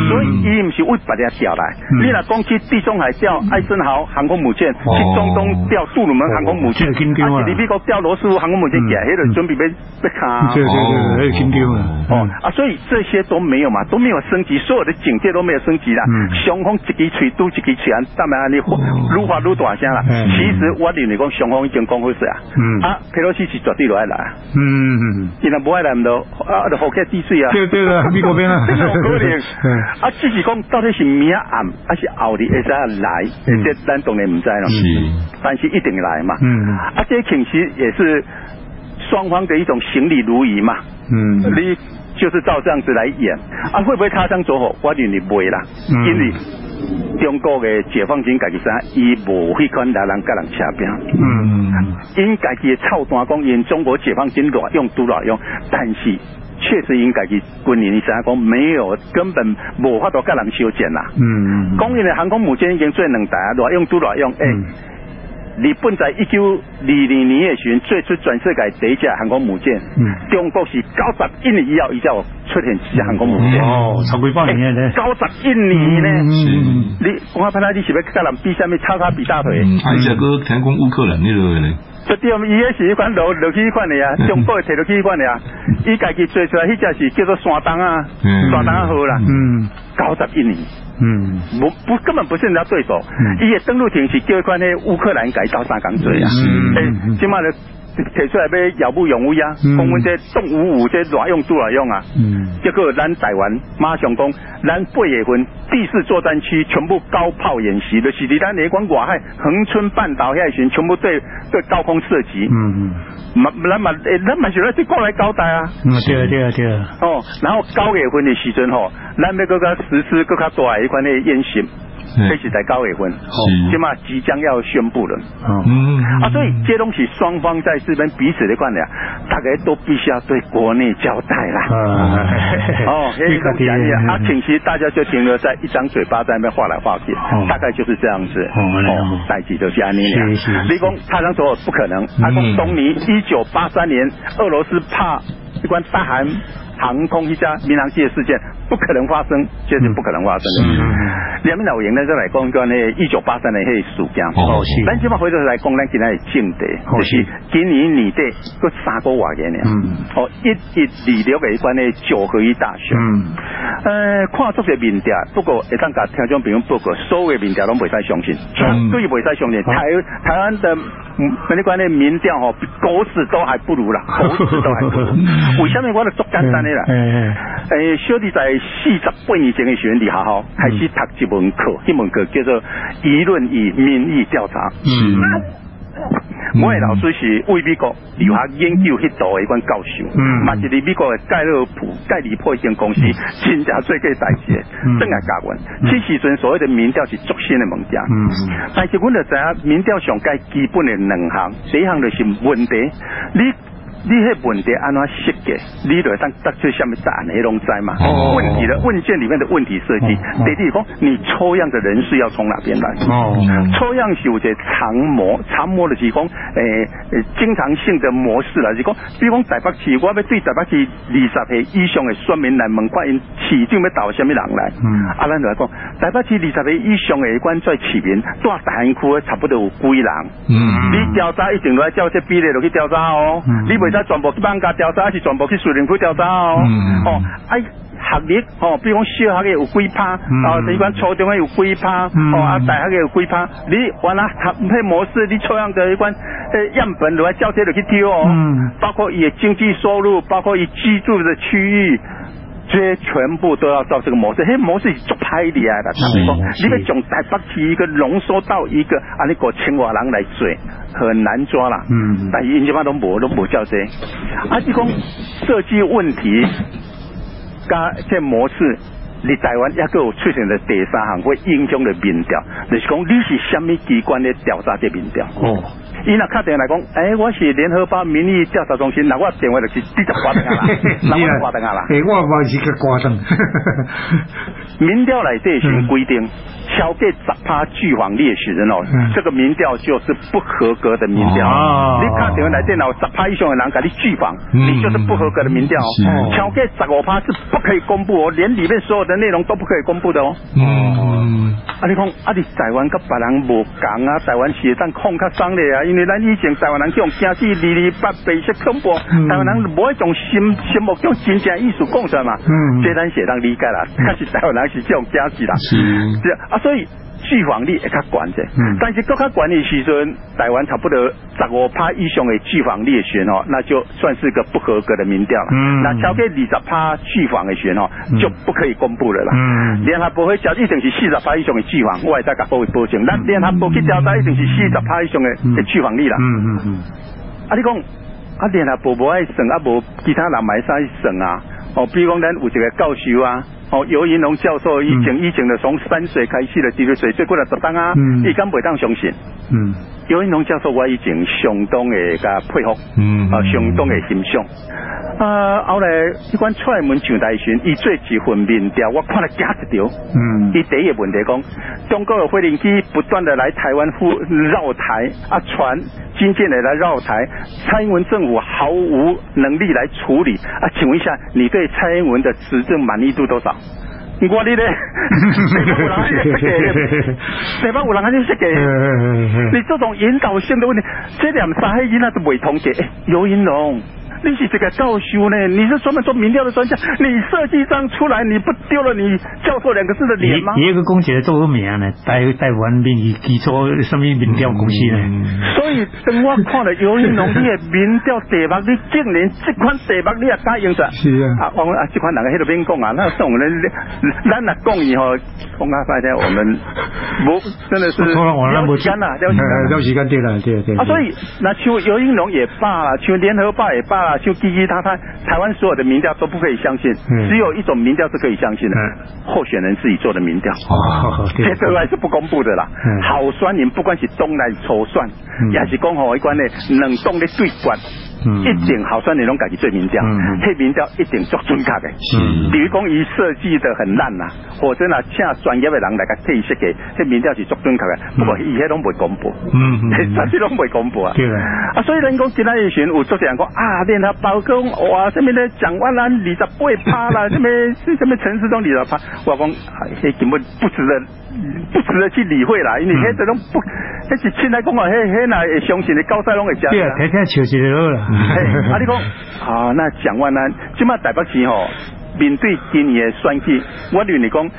所以伊唔是为把它调来。你若讲去地中海调艾森豪航空母舰，去中东调杜鲁门航空母舰，啊，你美国调罗斯福航空母舰，也迄个准备被被卡。对对对，还有新丢啊。哦啊，所以这些都没有嘛，都没有升级，所有的警戒都没有升级啦。雄风一支吹，都一支吹，当然你愈发愈大声啦。其实我认为讲双方已经讲好势啊。啊，佩洛西是绝对落来啦。嗯嗯嗯，现在不爱来唔到，啊，就好开滴水啊。对对啊，美国边啊。可能，啊，只是讲到底是明暗，还是后日会使来，这咱当然唔知咯。是，但是一定来嘛。嗯，啊，这其实也是双方的一种行礼如仪嘛。嗯，你就是照这样子来演，啊，会不会擦枪走火？我认为不会啦，因为中国的解放军家己啥，伊无会款来人甲人扯边。嗯，因家己的操蛋讲，因中国解放军乱用都乱用，但是。确实应该去军人，你想讲没有根本无法度甲人修建啦。嗯，公营的航空母舰已经最能打，乱用都偌用。哎，日本在一九二零年的时最初全世界第一架航空母舰。嗯，中国是九十一年以后一叫出现一架航空母舰。哦，超过百年呢。九十一年呢？是。你我看他你是要跟人比什么叉叉比大腿？嗯而且个天空乌克兰那个呢？这点伊也是一款落落去一款的啊，中国摕落去一款的啊，伊家己做出来，迄只是叫做山东啊，山东号啦，嗯，九十一年，嗯，不不根本不是人家对手，伊个登陆艇是叫一款迄乌克兰改造三港嘴啊，嗯，起码咧。提出来要遥不勇威啊！讲阮这动五五这乱用都乱用啊！嗯，结果咱台湾马上讲，咱八月份第四作战区全部高炮演习，就是伫咱内关外海恒春半岛遐时，全部对对高空射击。嗯嗯，嘛咱嘛诶，咱嘛是来对国来交代啊！嗯，对啊对啊对啊。哦，然后九月份的时阵吼，咱要搁较实施搁较大一款的演习。开始在高尾婚，起码即将要宣布了。嗯。啊，所以这东西双方在这边彼此的观点，大概都必须要对国内交代啦。哦，一个讲一啊，其实大家就停留在一张嘴巴在那边画来画去，大概就是这样子。哦，代际就是安尼俩。理工他当说不可能。他说东尼一九八三年，俄罗斯怕一关大韩。航空一家民航机的事件不可能发生，绝对不可能发生的。两面老赢呢，再来讲讲迄一九八三年迄个事件。哦是咱即摆回头来讲，咱今仔的正题，就是今年年底个三个月嘅呢。嗯。哦，一一二六嘅关的九合一大选。嗯。呃，看足个民调，不过会当甲听众朋友报告，所有嘅民调拢袂使相信，绝对袂使相信。台台湾的嗯，那关的民调吼，比狗屎都还不如啦，狗屎都还不如。为什么我就足简单的啦？诶，小弟在四十八年前嘅时阵，伫学校开始读一门课，一门课叫做舆论与民意调查。嗯。我的老师是为美国留学研究迄度的一款教授，嘛是伫美国的盖勒普盖里普一间公司，真正做过代志，正来教阮。其时阵所谓的民调是作新的物件，但是阮就知影民调上该基本的两项，第一项就是问题，你。你迄问题安怎设计？你就当得出什么答案？你拢知嘛？问题的问卷里面的问题设计，第二讲你抽样的人是要从哪边来？抽样是有个常模，常模的是讲诶经常性的模式啦，就是讲比如讲台北市，我要对台北市二十岁以上的选民来问，看因市长要投什么人来？嗯啊，咱就来讲台北市二十岁以上的关在市民，在大安区差不多有几人？嗯你调查一定要照这比例落去调查哦，嗯你袂。全部去帮家调查，还是全部去树林区调查哦？哦，哎，学历哦，比如讲小学嘅有几趴，哦，你讲初中嘅有几趴，哦，啊，大学嘅有几趴，你完啦，迄模式，你抽样的一关，诶，样本落来照这落去丢哦，嗯包括伊经济收入，包括伊居住的区域。这些全部都要照这个模式，嘿，模式是足派厉害的。你个从台北市一个浓缩到一个啊，你个青蛙人来做，很难抓啦。嗯，但因基本上都无都无叫这，啊，你讲设计问题加这模式，你台湾一个有出现的第三项会影响的民调，就是讲你是什么机关的调查这民调？哦。伊若确定来讲，诶，我是联合报民意调查中心，那我电话就是直接挂电 啊啦，那我挂电啊啦。诶，我嘛是去挂灯。民调内底先规定，超过十趴拒访烈士人哦，这个民调就是不合格的民调。哦你看电话来电脑十趴以上的人给你拒访，你就是不合格的民调。超过十五趴是不可以公布哦，连里面所有的内容都不可以公布的哦。嗯。啊，你讲啊，你台湾跟别人无讲啊，台湾是当控较松的啊。因为咱以前台湾人讲惊死二二八白色恐怖，台湾人无一种心心目中真正意思讲出来嘛，这咱是能理解啦。但是台湾人是这种惊死啦，是啊，所以。续航力会较悬者，但是更较悬的时阵，台湾差不多十五趴以上的续航力的选哦，那就算是个不合格的民调了。那超过二十趴续航的选哦，就不可以公布了啦。联合国会调一定是四十趴以上的续航，我会再甲各位保证。那联合国去调查一定是四十趴以上的续航力啦。嗯嗯嗯。啊，你讲啊，联合国无爱算啊，无其他人买啥算啊？哦，比如讲咱有一个教授啊。哦，尤云龙教授以前以前的从三岁开始的，几岁最过来十当啊，伊敢袂当相信。嗯，尤银龙教授我以前相当的甲佩服，嗯，啊相当的欣赏。啊，后来一关出来门上台时，伊做一份民调，我看了惊一条。嗯，伊第一个问题讲，中国的飞行机不断的来台湾附绕台，啊船军舰的来绕台，蔡英文政府毫无能力来处理。啊，请问一下，你对蔡英文的执政满意度多少？我你咧，台北有人安尼设计，你这种引导性的问题，这两三黑音那都未通结，尤云龙。你是这个教授呢？你是专门做民调的专家？你设计上出来，你不丢了你教授两个字的脸吗？一个公司做个名呢，台台湾民意基础什么民调公司呢？所以等我看了尤云龙你的民调题目，你竟然这款题目你也答应着？是啊，啊，我啊这款人喺度边讲啊？那是我们咱那讲以后，讲啊发现我们不真的是了时间了，了时间对了，对对。啊，所以那像尤云龙也罢了，像联合报也罢了。就第一，他他，台湾所有的民调都不可以相信，只有一种民调是可以相信的，候选人自己做的民调，这对外是不公布的啦。好酸民不管是东南抽算，也是讲好一关的冷冻的对关。一定好算你拢家己做民调，迄民调一定做准确的。比如讲伊设计的很烂呐，或者呐请专业的人来个替设计，迄民调是做准确的。不过伊迄拢未公布，嗯，甚至拢未公布啊。啊，所以人讲今仔日选有做这样讲啊，你联合报讲哇，什么咧蒋万安二十八趴啦，什么什么陈世忠二十趴，我讲迄根本不值得不值得去理会啦，因为迄这种不，迄是现在讲啊，迄迄那会相信的高赛拢会讲。对啊，天天笑一个好啦。啊，你讲啊，那蒋万安，即卖台北市吼，面对今年的选举，我认为讲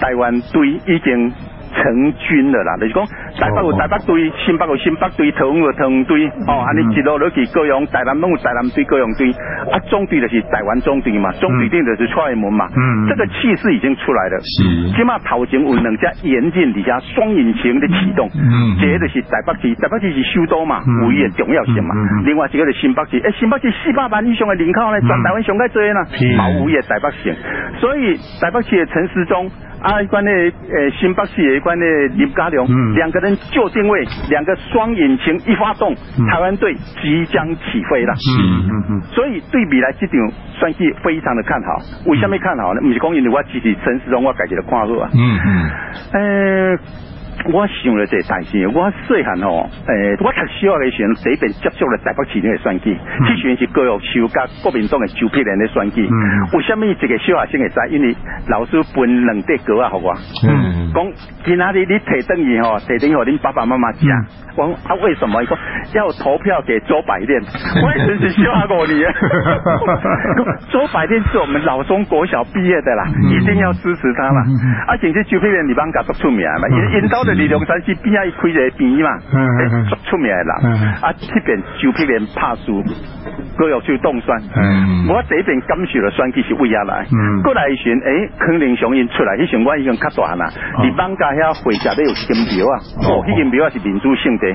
台湾队已经。成军了啦，就是讲台北有台北队，新北有新北队，桃园有桃园队，哦，安尼一路落去各样，台南拢有台南队各样队，啊，中队就是台湾中队嘛，中队定的是蔡英文嘛，嗯，这个气势已经出来了，是，起码头前有两家严禁底下双引擎的启动，嗯，这就是台北市，台北市是首都嘛，有伊的重要性嘛，另外一个是新北市，诶，新北市四百万以上的人口呢，全台湾上个多呢，冇有伊的台北市，所以台北市的陈时中。啊，一关的呃，新北市一关的林家良，两个人就定位，两个双引擎一发动，台湾队即将起飞了。嗯嗯嗯。所以对比来这场算是非常的看好。为什么看好呢？不是讲因为我自己陈时中，我自己的看法啊。嗯嗯。呃。我想了这代志，我细汉哦，诶，我读小学的时候，第一遍接触了台北市的选举，这选是高玉秋加国民党的周碧莲的选举。为什么一个小学生会知？因为老师分两叠稿啊，好我。嗯。讲今仔日你提等于吼，提等于恁爸爸妈妈讲，讲啊为什么？伊讲要投票给周百炼，我真是小学五年。周百炼是我们老中国小毕业的啦，一定要支持他嘛。而且这周碧莲你帮家做出名嘛，引引导。在李龙山寺边啊，开一个店嘛，出出名的人，啊，这边就批人拍输，各有去冻酸。我这边感受了选举是为下来，过来选，诶，肯定上因出来，迄时我已经较大啦。你放假遐会食咧有金票啊，哦，迄金票啊是民主性的，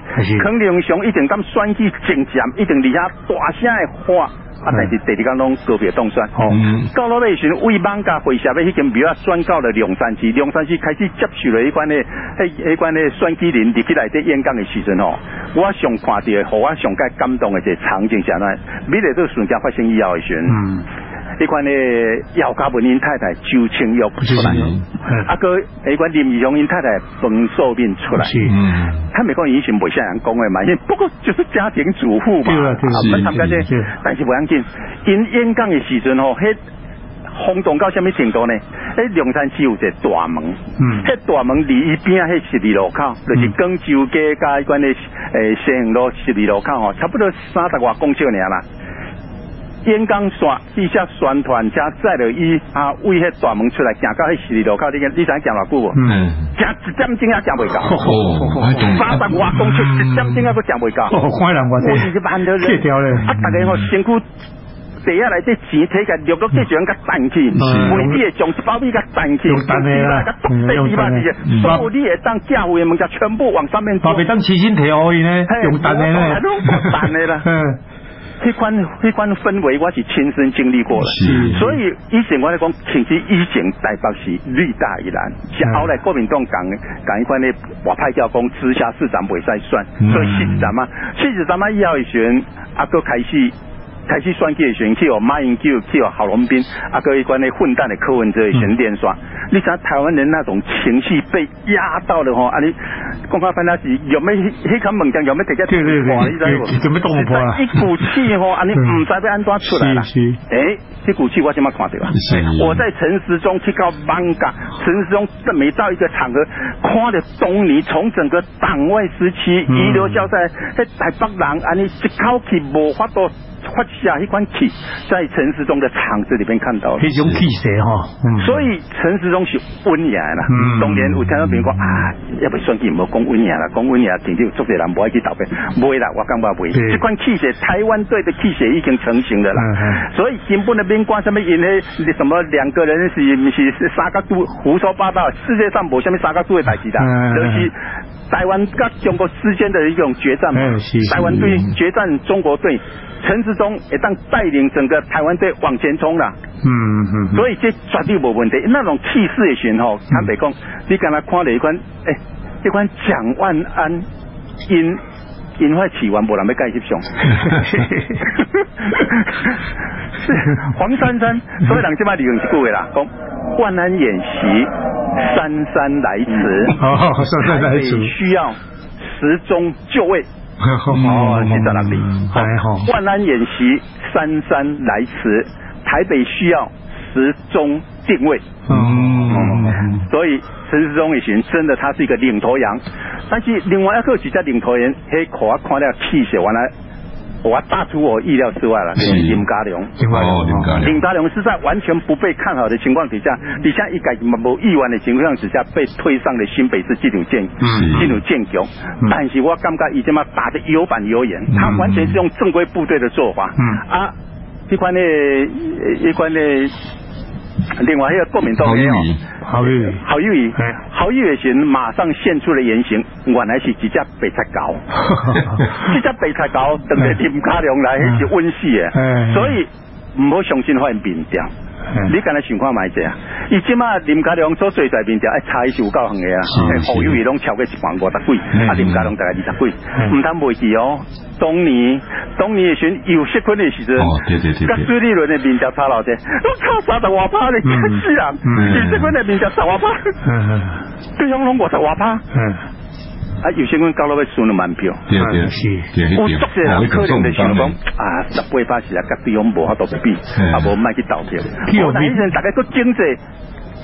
肯定上一定敢选举正站，一定伫遐大声的话。啊！但是第二天拢个别动算，哦，到了那时为邦家会下边迄间庙啊，选到了两三次，两三次开始接受了一关的，迄迄关的选举人入去来这演讲的时阵哦，我上看到，互我上个感动的一个场景是安怎，每日都瞬间发生以后的时阵。一款呢，姚家文英太太周清玉。出来，啊个迄款林义雄英太太冯素敏出来，嗯，他没讲以前不像人讲的嘛，不过就是家庭主妇嘛，啊，们他们这，但是不要紧，因演讲的时阵吼，迄轰动到什么程度呢？迄龙山寺有一个大门，嗯，迄大门离一边迄十字路口，就是广州街加一款的诶西行路十字路口哦，差不多三十外公尺尔啦。烟钢线地下宣传加载了伊啊，为迄大门出来，行到迄十二路口，你你知影行偌久无？嗯，行一点钟也行袂到。八十外公尺，一点钟也佫行袂到。看人我这，是慢的咧。啊，大家吼辛苦，地下来这钱摕起来，落到这上甲弹起，每米的将一包米甲弹起，用弹的啦，用弹的。所有你会当价位的物件全部往上面装。别当起薪提可以呢，用弹的呢，用弹的啦。迄款迄款氛围，我是亲身经历过了，所以以前我来讲，其实以前台北是绿大一蓝，后来国民党讲讲一款咧，我派教工直辖市长袂使算，所以四十站嘛，四十站嘛以后选，啊佫开始。开始选举的选去哦，马英九去哦，郝龙斌啊，各一关的混蛋的柯文哲选连刷，你想台湾人那种情绪被压到了吼，啊你公开翻那是有没黑看猛将有没直接对对对，准备动破啊，一股气吼，啊你唔知被安怎出来啦，哎，这股气我怎么看到啊？我在城市中去搞班嘎，城市中每到一个场合，看着东尼从整个党外时期遗留下在在台北人，啊你一口气无法度。发下一款气，在陈时中的场子里面看到，这种气势哈，所以陈时中是温雅啦。当年有听到别人讲啊，要不选举唔好讲温雅啦，讲温雅，定定做些人不爱去投票，不会啦，我感觉不会。这款气势，台湾队的气势已经成型了啦。所以根本的边关什么因为什么两个人是是是三角度胡说八道，世界上无什么三角度的代志的，就是台湾跟中国之间的一种决战嘛。台湾队决战中国队。陈志忠也当带领整个台湾队往前冲了，嗯嗯，所以这绝对无问题。那种气势的选吼，坦白讲，你刚才看了一款，哎，一款蒋万安因因为起完，无人要介接上。是黄珊珊，所以人即摆利用一句话啦，讲万安演习，姗姗来迟，哦，姗姗来迟，需要时钟就位。哦，是在哪里？还好，万安演习，姗姗来迟，台北需要时钟定位。嗯，所以陈世忠以前真的他是一个领头羊，但是另外一个是在领头羊，嘿，看看了气血，完了。我大出我意料之外了，是。林家良，哦林家良。林家良。是在完全不被看好的情况底下，底下一改无意外的情况之下，被推上了新北市进入建嗯。这种建局。但是我感觉已经嘛打的有板有眼，他完全是用正规部队的做法。嗯。啊，一关的一关的，另外迄个国民党好运，郝玉仪哎，郝玉仪时马上现出了原形，原来是一只白菜狗，一只白菜狗等着林家良来是温死哎。的，所以唔好相信发现面调。你敢若想看卖者啊？伊即马林家良所做在面调，哎，差是有够远的啊！是郝玉仪拢超过一万五十几，嗯啊，林家良大概二十几，嗯唔通袂记哦。当年当年的时阵有识分的时阵，哦对对对对甲水利轮的面调差老者，我靠三十外趴咧，嗯死人！嗯有识分的面调十外趴，嗯对方拢五十外趴，嗯，啊，有些人搞到要输了门票。对对是对，有足些人可能就想讲哦啊，十八八是啊，甲对方无法度比，嗯啊无卖去投票。票我那以前大家都经济，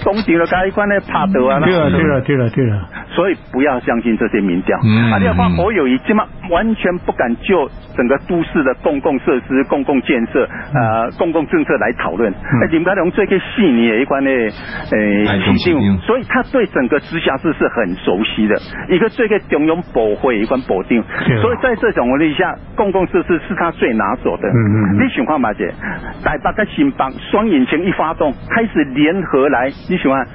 当场就甲一款咧拍倒啊。对了对了对了对了，所以不要相信这些民调。嗯啊，你要看侯友谊，基本完全不敢就整个都市的公共设施、公共建设、呃公共政策来讨论。哎，林佳龙最近细腻的一款呢，呃哎中市长所以他对整个直辖市是很熟悉的。一个最个中央保会一款保定对，所以在这种问题下，公共设施是他最拿手的。嗯嗯嗯你想看嘛姐，台北跟新北双引擎一发动，开始联合来，你想啊？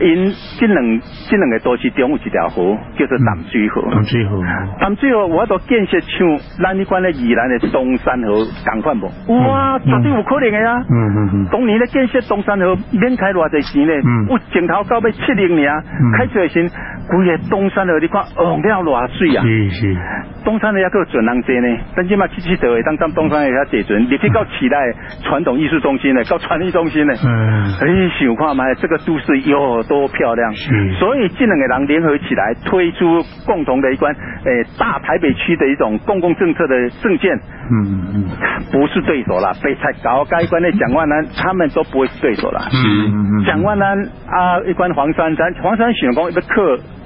因这两这两个都市中有一条河叫做淡水河。淡水河，淡水河我都建设像咱迄款的宜兰的东山河同款无？哇，绝对有可能的啊！嗯嗯嗯，当年咧建设东山河免开偌济钱咧，嗯有前头到尾七零年，开出来时，规个东山河你看红了偌水啊！是是，东山的还有准人济呢，但即马七七头的当当东山的遐坐船，你去到起来传统艺术中心呢，到传艺中心呢。嗯，你想看嘛？这个都市有多漂亮？是所以这两个人联合起来推出共同的一关，诶、大台北区的一种公共政策的政见，嗯嗯不是对手啦。北菜搞该关的蒋万安，他们都不会是对手啦。嗯嗯蒋万安啊，一关黄珊珊，黄珊想讲一个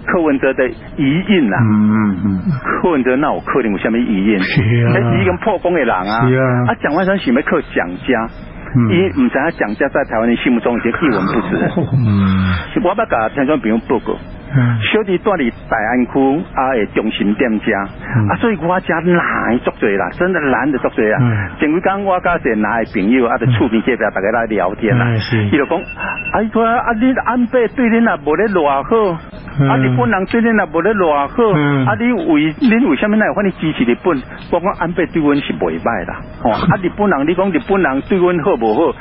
柯柯文哲的遗印啦。嗯嗯嗯柯文哲那我柯林有下面遗印？是啊那是一个破功的人啊。是啊啊，蒋万山想要靠蒋家。嗯伊唔知影蒋家在台湾人心目中已经一文不值。嗯，我要甲听众朋友报告，嗯小弟住伫大安区啊的中心店家，嗯啊，所以我家难足多啦，真的难的足多啊嗯。前几工我甲一个男的朋友啊，伫厝边隔壁大家来聊天啦伊就讲，啊，你安倍对恁也无咧偌好。嗯啊！日本人对恁也无咧偌好，嗯啊！你为恁为什么那有法你支持日本？我讲安倍对阮是袂歹啦，吼！啊！日本人你讲日本人对阮好无好？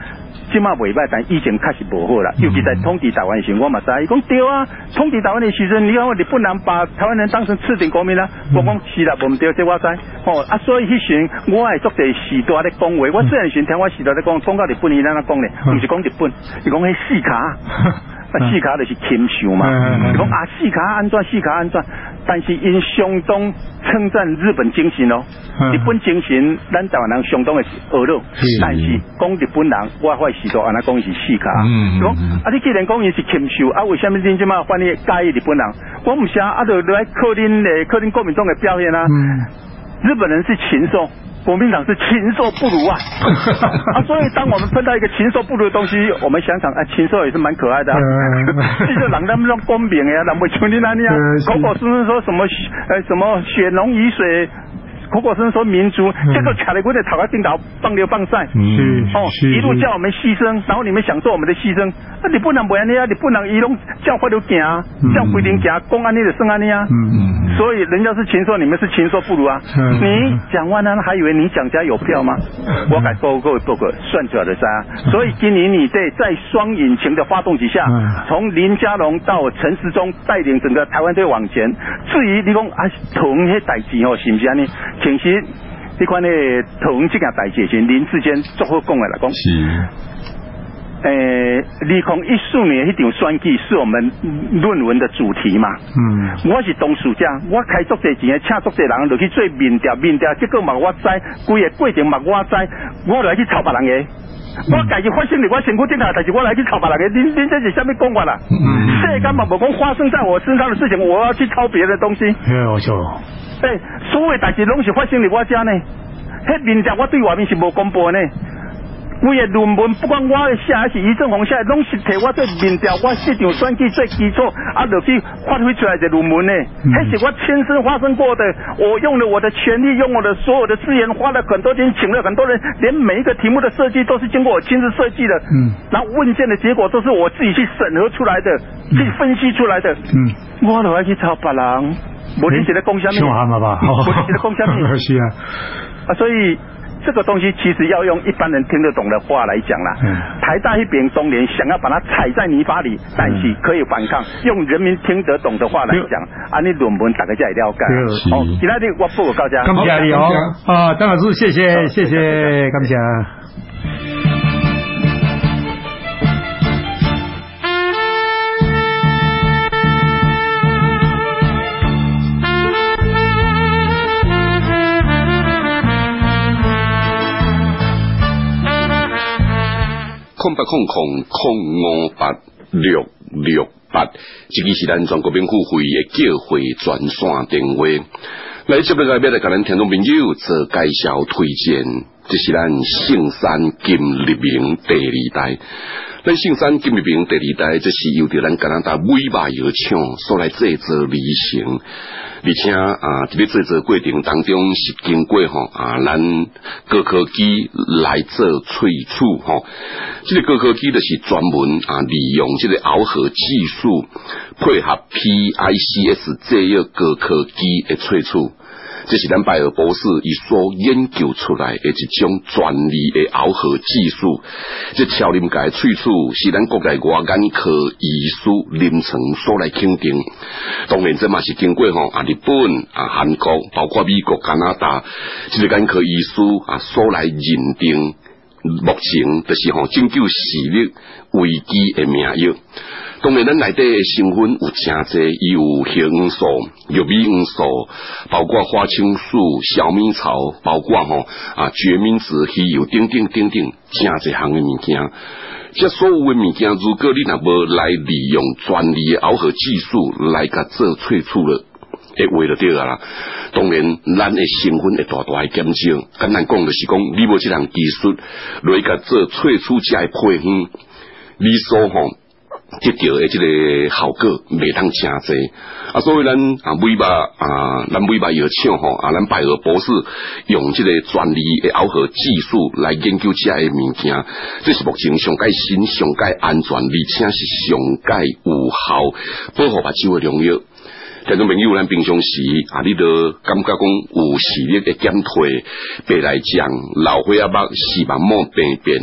即嘛袂歹，但以前确实无好啦。尤其在统治台湾的时候，我嘛知，伊讲对啊，统治台湾的时阵，你看日本人把台湾人当成次等国民啦。我讲是啦，无毋对，这我知。哦啊，所以迄时我系作者时代咧讲话，我虽然时听我时代咧讲，讲到日本伊安怎讲咧，毋是讲日本，是讲迄四卡。啊，四卡就是禽兽嘛，嗯讲啊四卡安怎四卡安怎，但是因相当称赞日本精神哦，嗯。日本精神咱台湾人相当的学了是，但是讲日本人，我发时代安尼讲伊是四卡，嗯嗯讲嗯啊你既然讲伊是禽兽，啊为什么恁即马反你介意日本人？我毋是啊，啊就来靠恁诶靠恁国民党的表现啊，嗯。日本人是禽兽。国民党是禽兽不如啊！啊，所以当我们碰到一个禽兽不如的东西，我们想想，啊，禽兽也是蛮可爱的、啊。嗯。这个人他们说公平呀，人不像你那样嗯，是口口声声说什么呃什么血浓于水。口口声声说民族，这个卡里国的头壳顶头放流放晒，是哦，是一路叫我们牺牲，然后你们享受我们的牺牲，那，你不能不安尼啊，你不能一路叫法就行叫规定行，公安你就算安尼啊，嗯所以人家是禽兽，你们是禽兽不如啊！嗯你蒋万安还以为你蒋家有票吗？我改报告报告算出来的噻。所以今年你在在双引擎的发动之下嗯，从林佳龙到陈时中带领整个台湾队往前。至于你讲啊，同些代志哦，是不是安尼？其实你看呢，同这件代志是林志坚做好讲的来讲。是，呃，二零一四年迄场选举是我们论文的主题嘛。嗯。我是董事长，我开足侪钱，请足侪人落去做面调，面调结果嘛我知，规个过程嘛我知，我来去抄别人嘅。我家己发生伫我身躯顶头，但是我来去抄别人嘅，恁恁这是啥物讲法啦？世间嘛无讲发生在我身上的事情，我要去抄别的东西。哎，我就。诶，所有代志拢是发生伫我遮呢。迄民调我对外面是无公布呢。规个论文，不管我写还是余正宏写，拢是摕我做民调，我市场选举做基础，啊，落去发挥出来的论文呢。迄是我亲身发生过的，我用了我的权利，用我的所有的资源，花了很多钱，请了很多人，连每一个题目的设计都是经过我亲自设计的。嗯。然后问卷的结果都是我自己去审核出来的，去分析出来的。嗯。我落去抄别人，无你写的贡献面。凶悍了吧？无你写的贡献面。是啊。啊，所以。这个东西其实要用一般人听得懂的话来讲啦。嗯。台大一边中联想要把它踩在泥巴里，但是可以反抗。用人民听得懂的话来讲，啊，你论文大家才会了解。哦，其他的我不我告家。感谢你哦。啊，张老师，谢谢谢谢，感谢。空八空空空五八六六八，这个是咱全国民富会的叫会专线电话。来接下来要来甲咱听众朋友做介绍推荐，这是咱圣山金立明第二代。咱圣山金立明第二代，这是由着咱加拿大美巴药厂所来制作而成。而且啊，伫个制作过程当中是经过吼啊，咱高科技来做萃取吼。这个高科技就是专门啊，利用这个螯合技术配合 PICS 这样高科技的萃取。这是咱拜尔博士伊所研究出来的一种专利的螯合技术。这超临界萃取是咱国内外眼科医师临床所来肯定。当然，这嘛是经过吼啊日本啊韩国，包括美国、加拿大，这个眼科医师啊所来认定。目前就是吼拯救视力危机的名药。当然，咱内底成分有真侪，有叶黄素、玉米黄素，包括花青素、小米草，包括吼啊决明子、稀有等等等等，真侪项的物件。这所有的物件，如果你若无来利用专利的螯合技术来甲做萃取了，会为了对啊啦。当然，咱的成分会大大减少。简单讲，就是讲，你无即项技术来甲做萃取这配方，你所吼。得到的这个效果未当真济啊，所以咱啊美巴啊，咱美巴药厂吼啊，咱拜尔博士用这个专利的螯合技术来研究这些物件，这是目前上界新、上界安全，而且是上界有效保护目睭的良药。听众朋友，咱平常时啊，你都感觉讲有视力的减退，白内障、老花眼目、视网膜病变、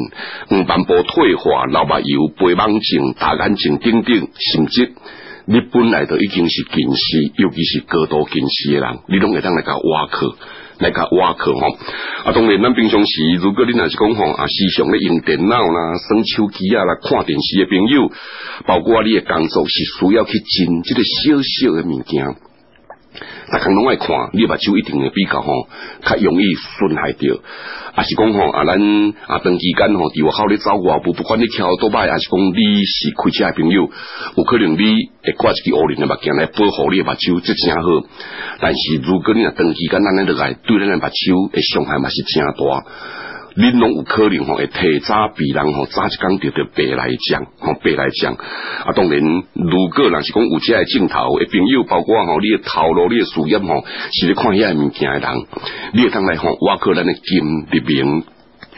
黄斑部退化、老白油、白眼症、大眼睛等等，甚至你本来都已经是近视，尤其是高度近视的人，你拢会当来甲挖去。来甲挖课吼，啊，当然咱平常时，如果你若是讲吼啊，时常咧用电脑啦、耍手机啊、啦看电视的朋友，包括你诶工作是需要去进即个小小诶物件。大家拢爱看，你目睭一定会比较吼，较容易损害掉。啊是讲吼啊，咱啊长期间吼，伫外口咧走外步，不管你跳多摆，啊是讲你是开车的朋友，有可能你会挂一支乌灵的目镜来保护你的目睭，这真好。但是如果你若长期间咱咧落来，对咱的目睭的伤害嘛是真大。恁拢有可能吼会提早比人吼早一工着着白内障吼白内障啊！当然，如果若是讲有遮个镜头诶朋友，包括吼你诶头脑、你诶事业吼，是咧看遐物件诶人，你会通来吼挖靠咱诶金立明。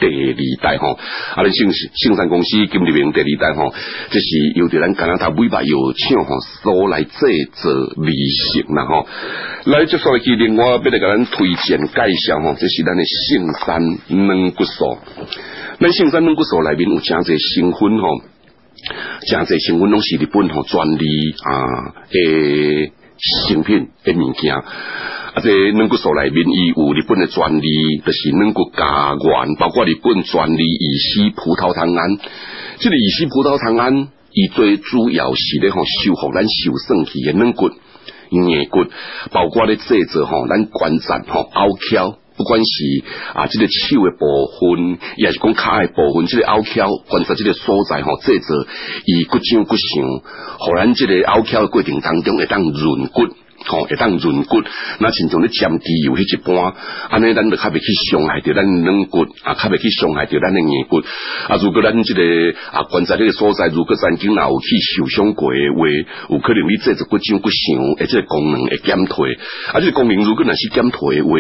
第二代吼，啊，咱信信山公司金立明第二代吼，这是由着咱加拿大尾巴药厂吼所来制作美食啦吼。来，接下来去另外要来甲咱推荐介绍吼，这是咱的圣山软骨锁。咱圣山软骨锁内面有真侪成分吼，真侪成分拢是日本吼专利啊诶成品诶物件。啊，这软骨素内面伊有日本的专利，就是软骨加原，包括日本专利乙烯葡萄糖胺。这个乙烯葡萄糖胺，伊最主要是咧吼修复咱受损去的软骨、硬骨，包括咧制作吼咱关节吼凹翘。不管是啊，这个手的部分，也是讲脚的部分，这个凹翘关节这个所在吼，制作以骨长骨长，互咱这个凹翘的过程当中会当润骨。吼，会当润骨，那亲像咧占地有迄一般，安尼咱就较袂去伤害着咱软骨，啊，较袂去伤害着咱诶硬骨。啊，如果咱即个啊关节这个所在，如果神经若有去受伤过的话，有可能你这只骨长骨伤，而且功能会减退。啊，这个功能如果若是减退的话，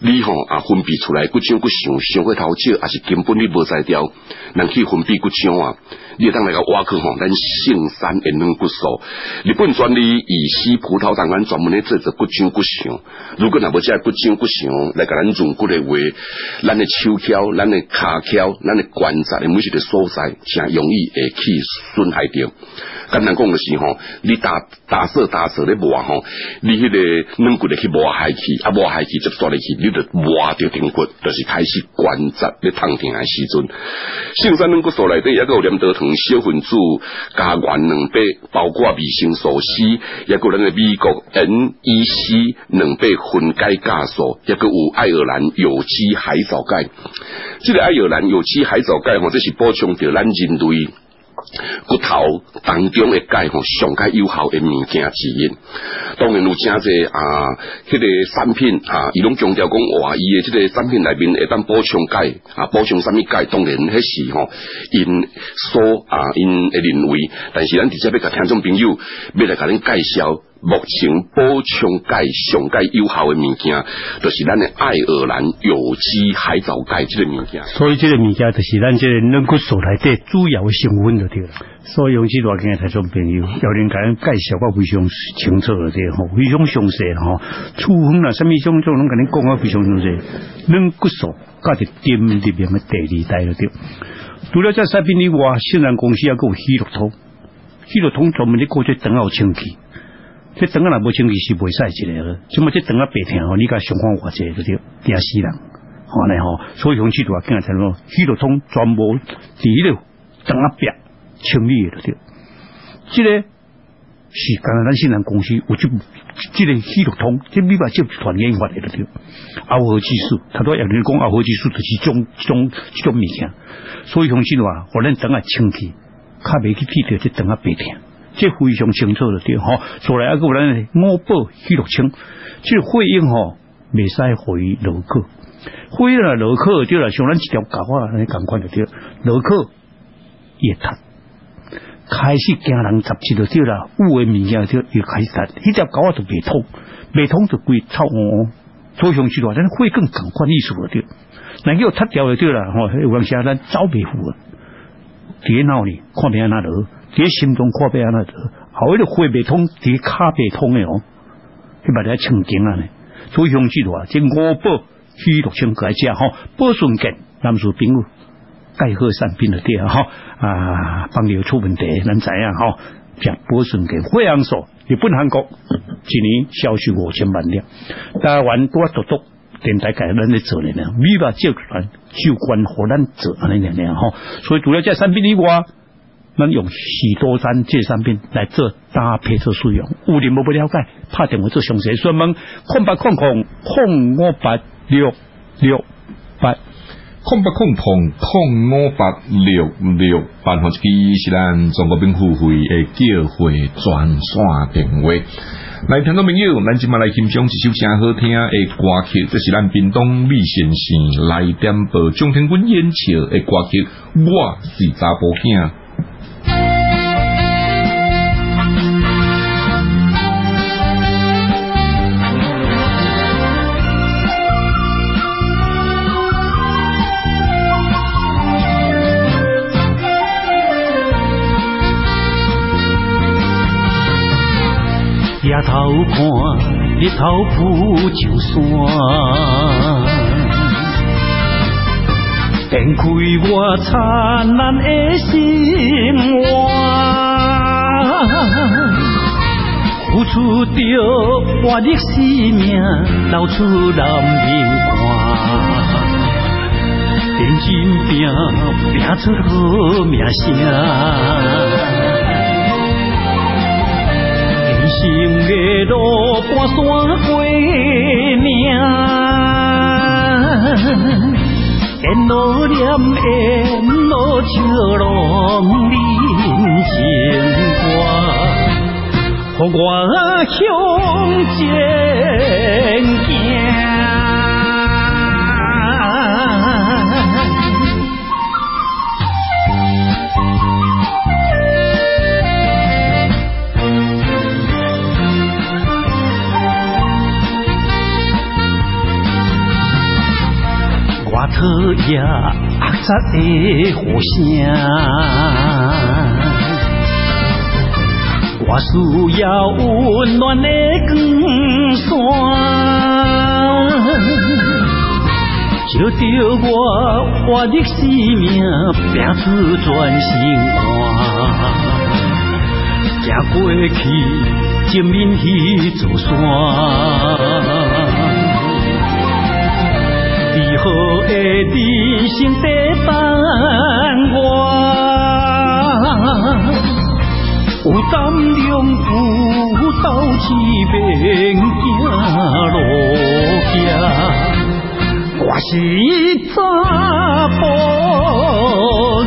你吼啊分泌出来骨长骨伤，伤过头少，还是根本你无在掉，人去分泌骨长啊。你当来个挖去吼，咱圣山的软骨素，日本专利乙烯葡萄糖胺专门咧制作骨长骨相。如果若无只骨长骨相来甲咱润骨的话，咱的手脚、咱的骹脚、咱的关节的每一个所在，诚容易会去损害掉。简单讲就是吼，你打打色打色咧磨吼，你迄个软骨咧去磨害去，啊磨害去接刷入去，你就磨掉顶骨，就是开始关节咧疼痛的时阵。圣山软骨素内底也个有连德糖小分子加原两百，包括维生素 C，也个咱的美国 NEC 两百分解加素，也个有爱尔兰有机海藻钙。这个爱尔兰有机海藻钙吼，这是补充着咱人类。骨头当中的钙吼，上加有效的物件之一。当然有真济啊，迄个产品啊，伊拢强调讲哇，伊的即个产品内面会当补充钙啊，补充什么钙？当然迄是吼，因所啊，因会认为。但是咱直接要甲听众朋友，要来甲恁介绍。目前补充钙上钙有效的物件，就是咱的爱尔兰有机海藻钙这个物件。所以这个物件就是咱这个软骨素内底主要成分就对了。所以用这段经台做朋友，有人甲咱介绍我非常清楚的对吼，非常详细吼。处方啦，什么种种拢甲你讲啊，非常详细。软骨素加伫点里面的第二代了对。除了这产品以外，新然公司也有希洛通，希洛通专门咧过这等候清气。这肠啊，若无清气是袂使一个，怎么这肠啊白疼哦？你甲想看偌济就对，惊死人，好嘞吼。所以用去度啊，今日才说，许多通全部第一了，肠啊白清理的对。这个是刚刚咱新南公司有这这个许多通，这米白集团研发的对。熬合技术，他都有人讲熬合技术就是种种种物件，所以用去度啊，可能肠啊清气，较袂去记得这肠啊白疼。这非常清楚的对吼，做来一个人五宝许六清，这会用吼未使回落去，回了落去对了，像咱一条狗啊，你赶快就对，落去也疼，开始惊人十七就对了，五个物件就又开始疼，一条狗啊都未通，未通就归臭哦，所以上去的话，咱会更赶快意思了对，能够脱掉就对了，吼，有讲下咱早未付啊，别闹哩，看别那落。伫心中看病安那得，后一个血未通，伫卡未通的哦，去把它清净啊呢。所以用记住啊，这五宝虚六清来食吼，保顺健，咱说朋友钙好产品的店哈啊，帮你出问题，咱知影吼，食保顺健，惠阳素，日本韩国一年销售五千万辆，台湾多独独电台改咱的做呢，米把接团就关乎咱做安尼样吼，所以除了这产品以外。能用许多山这产品来做搭配做使用，有人无不了解，拍电话做详细说明，空八空空空五八六六八，空八空空空五八六六八，或者是咱中国兵付费的叫会专线电话。来，听众朋友，咱今麦来欣赏一首声好听的歌曲，这是咱屏东李先生来点播张天军演唱的歌曲，我是查甫囝。头看，日头浮上山，展开我灿烂的心愿。付出着活力生命，流出人民汗。认真拼，拼出好名声。人生的路半山过命，沿路念沿路笑容人情歌。予我向前行。我讨厌压杂的呼声。我需要温暖的光线，照着我活的生命，拼出全新汗。行过去，前面迄座山，美好的人生在等我。有胆量，有斗志，免行路行，我是查甫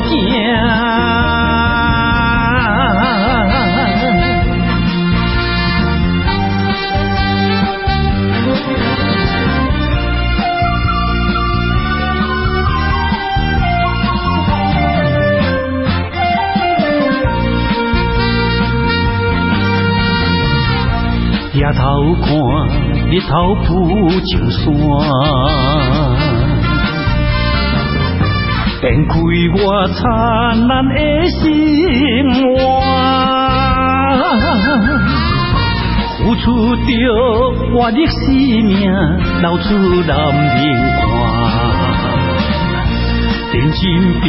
囝。抬头看，日头浮上山，展开我灿烂的生活。付出着我的生命，流出人民汗。认真拼，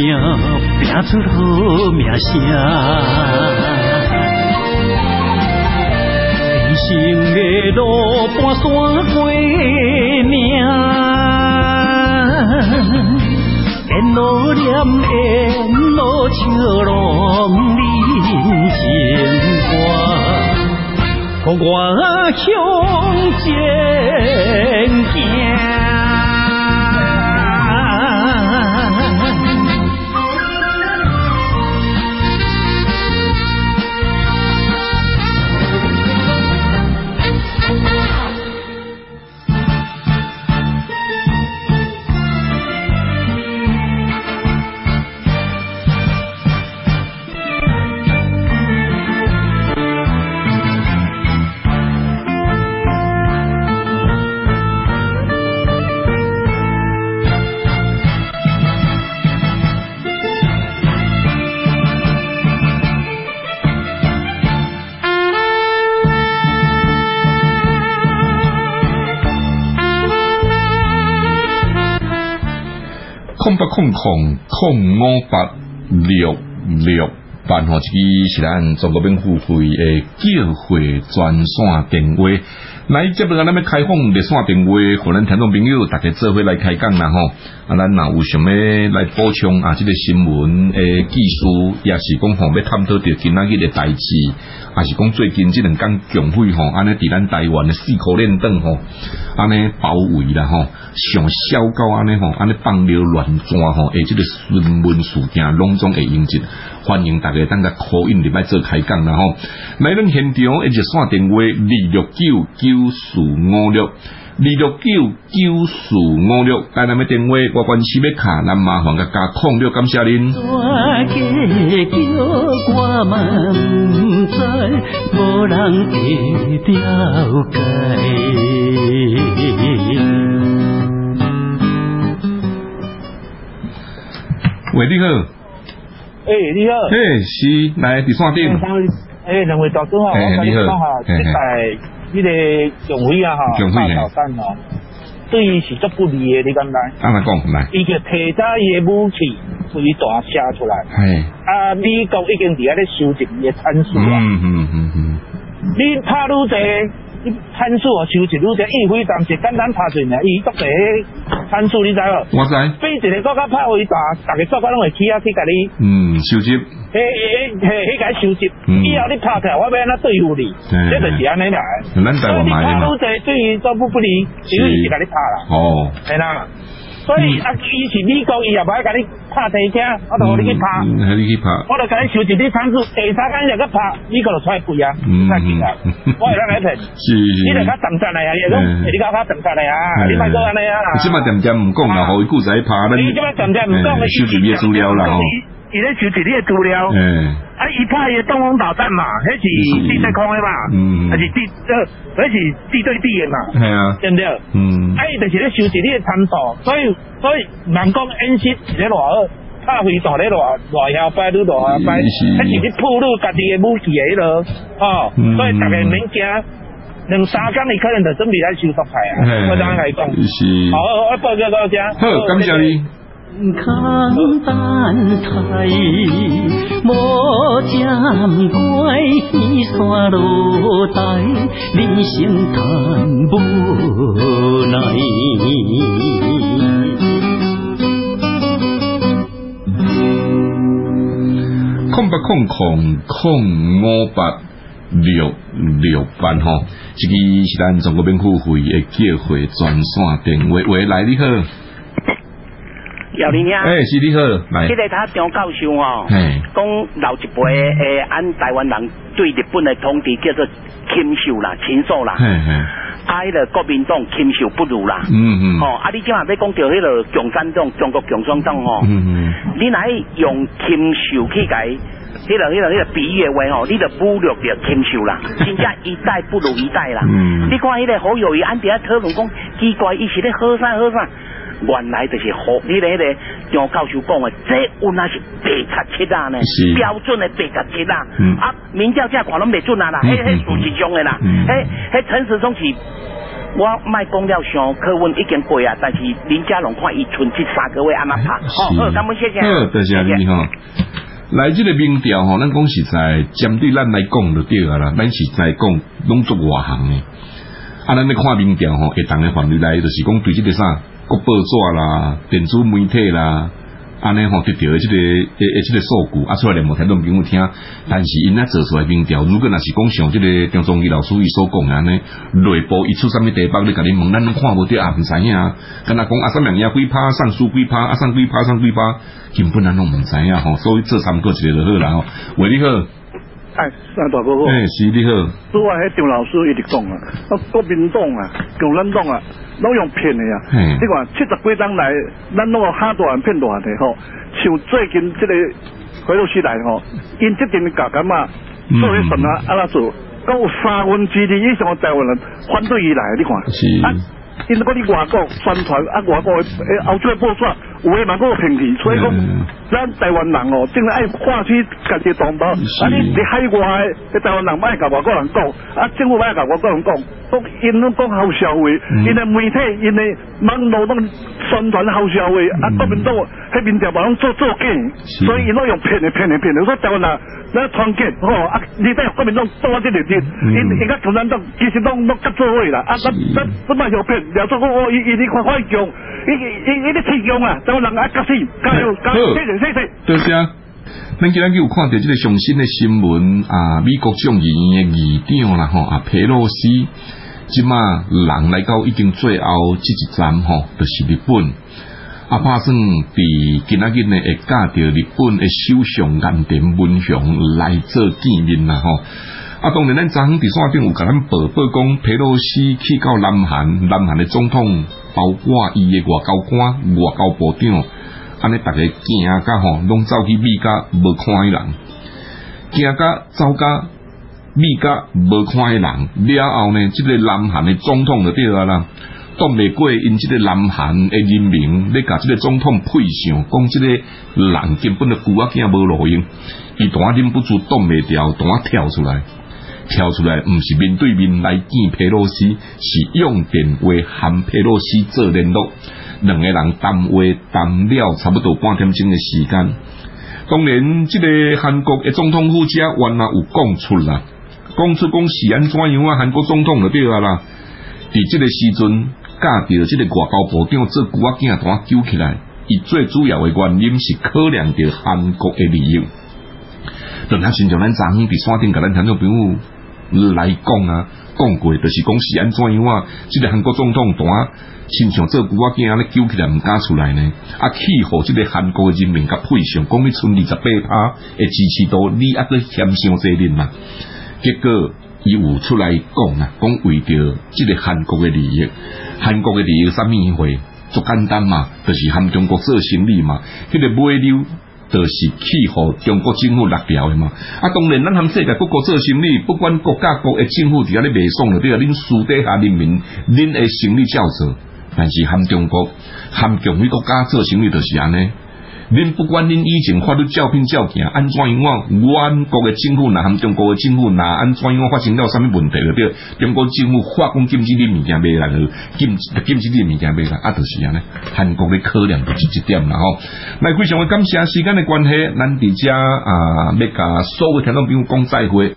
拼出好名声。情的路半山过命，沿路念沿路笑容人情歌，互我向前行。空八空空五八六六八吼，即个是咱中国民付费诶叫会专线电话。来，接落来咱要开放热线电话，互咱听众朋友大家做伙来开讲啦吼。啊，咱若有想要来补充啊，即、个新闻诶技术，也是讲吼要探讨着今仔日诶代志，也是讲最近即两天强会吼，安尼伫咱台湾诶四颗链灯吼，安尼包围啦吼，上小到安尼吼，安尼放流乱抓吼，诶，即个新闻事件拢总会应接。欢迎大家等下 call in 入来做开讲啦吼。来咱现场诶热线电话二六九九四五六。二六九九四五六，带咱们电话，我关系要卡，咱麻烦个加控六，感谢您。我嘛不知，无人会了解。喂，你好。诶、你好。诶，是来第三点。诶，两位大哥啊，我跟你讲哈，即代呢个常委啊，哈，大导弹哦，对伊是足不利的，你敢来？安怎讲来？伊就提早伊的武器對大射出来。系。啊，美国已经伫遐咧收集伊的参数啊。嗯嗯嗯嗯。你拍愈济。参数哦，收一愈只，伊非常是简单拍出尔，伊做个参数你知无？我知。比一个国家拍非大，大家国家拢会起啊去甲你。嗯，收集。嘿嘿嘿，去甲收集。以后你拍起来，我要安怎对付你？这就是安尼啦。咱台湾买嘛。你拍愈济，对于都不不利，就伊是甲你拍啦。哦。系啦。所以啊，伊是美国，伊也无爱甲你拍地车，我就互你去拍。嗯，你去拍。我就甲你收一啲参数，第三间又去拍，美国就出来贵啊，太贵啊。我会当来平。是。你就较淡淡来啊，你讲，你较较淡淡来啊，你莫讲安尼啊。即摆点点唔讲啦，互伊顾仔拍啦。你即摆点点唔讲，收住咩资料啦。伊咧收集你嘅资料。嗯。啊！伊拍嘅东风导弹嘛，迄是地对空的嘛，还是地呃，迄是地对地的嘛，系啊，对不对？嗯，啊，伊就是咧收集你嘅参数，所以所以人讲演习是咧偌好，拍飞弹咧偌偌晓摆，你偌晓摆，迄是咧铺路家己嘅武器嘅迄落，哦，所以大家免惊，两三工你可能就准备来收复牌啊，我当来讲，是，好，我报告大家，好，感谢你。看淡台，无针怪天山路台，人生叹无奈。空八空空空五八六六八吼，这个是咱中国民富会的机会专线电话，喂，来你好。姚林兄，哎，是你好，来。这个他张教授哦，讲老一辈诶，按台湾人对日本的统治叫做禽兽啦、禽兽啦，啊，迄个国民党禽兽不如啦，嗯嗯，哦，啊，你今晚要讲到迄个共产党、中国共产党哦，嗯嗯，你来用禽兽去改，迄个、迄个、迄个比喻话哦，你就侮辱着禽兽啦，真正一代不如一代啦，嗯，你看迄个好友谊，安伫遐讨论讲，奇怪，伊是咧好啥好啥。原来就是好，你咧咧张教授讲的，这原来是白卡七啊呢，标准的白卡七啊，啊，民调这看拢未准啊啦，迄迄属实上的啦，迄迄陈时中是，我卖讲了上课文已经过啊，但是林家龙看伊存这三个位安那拍，好，咱们谢谢，好，多谢你哈。来这个民调吼，咱讲实在针对咱来讲就对啊啦，咱实在讲拢做外行的，啊，咱咧看民调吼，会当嘅范围来就是讲对这个啥。国报纸啦，电子媒体啦，安尼吼得到的这个诶诶这个数据啊出来连无太多朋友听，但是因那做出来民调，如果若是讲像即个张忠义老师伊所讲安尼，内部一出什么地方，你甲你问，咱拢看无着啊，毋知影，跟他讲啊，什么样几趴，上书几趴，啊上几趴，上几趴，根本咱拢毋知影吼，所以这三个一个就好啦吼，为你好。哎，三大哥好。哎，是你好。昨晚迄张老师一直讲啊，啊国民党啊，共产党啊。拢用骗的呀！你看七十几张来，咱拢哈大人骗大人的吼。像最近这个回洛西来吼，因这边价格嘛，做迄什么啊那做，有三分之二以上台湾人反对伊来，你看。是。啊因为你外国宣传啊，外国诶后出来报纸，有诶嘛个骗去，所以讲咱台湾人哦，真系爱挂起家己同胞。啊，你你海外诶台湾人爱甲外国人讲，啊，政府爱甲外国人讲，都因拢讲好社会，因诶媒体因诶网络拢宣传好社会，啊，国民党迄面条嘛拢做做假，所以因拢用骗诶骗诶骗诶，所以台湾人咱团结吼，啊，你睇国民党多一日日，因因家共产党其实拢拢合作位啦，啊，咱咱不卖相骗。要做我伊伊你看快强，伊伊伊咧气强啊！就人爱急死，加油加油！谢谢谢谢。多谢。恁今日有看到这个上新的新闻啊，美国众议院的议长啦吼啊，佩洛西，即马人来到已经最后这一站吼，就是日本。啊，拍算伫今仔日呢会驾着日本的首相岸田文雄来做见面啦吼。啊，当然，咱昨昏伫线顶有甲咱报报讲，佩洛西去到南韩，南韩的总统包括伊的外交官、外交部长，安尼逐个惊甲吼，拢走去美甲无看的人，惊甲走甲美甲无看的人了后呢，即个南韩的总统就对啊啦，挡未过因即个南韩的人民咧甲即个总统配上，讲即个人根本就久啊惊无路用，伊拄啊忍不住挡未掉，单跳出来。跳出来，毋是面对面来见佩洛西，是用电话含佩洛西做联络。两个人谈话谈了差不多半点钟的时间。当然，即个韩国的总统府家原来有讲出啦，讲出讲是安怎样啊？韩国总统就对啊啦。伫即个时阵，嫁着即个外交部长做古仔囝单揪起来，伊最主要的原因是考量着韩国的利益。就咱亲像咱昨昏伫山顶甲咱听众朋友来讲啊，讲过就是讲是安怎样啊？即个韩国总统单亲像做古仔囝咧揪起来，毋敢出来呢？啊，气候即个韩国诶人民甲配上，讲你剩二十八趴的支持度，你啊个嫌伤责任嘛？结果。伊有出来讲啊，讲为着即个韩国嘅利益，韩国嘅利益啥物会足简单嘛，就是含中国做生意嘛，迄个买流就是气候中国政府落掉的嘛。啊，当然咱含世界各国做生意，不管国家国的政府伫遐咧卖爽了，对啊，恁私底下人民恁的生意照做，但是含中国含强美国家做生意就是安尼。恁不管恁以前发的照片照片安怎样，阮国的政府，若含中国嘅政府，若安怎样发生了什么问题了？对，中国政府发讲禁止你物件买来，禁禁止你物件买来，啊，就是安尼。韩国的考量就是一点啦吼。那非常感谢时间的关系，咱伫遮啊，要甲所有听众朋友讲再会。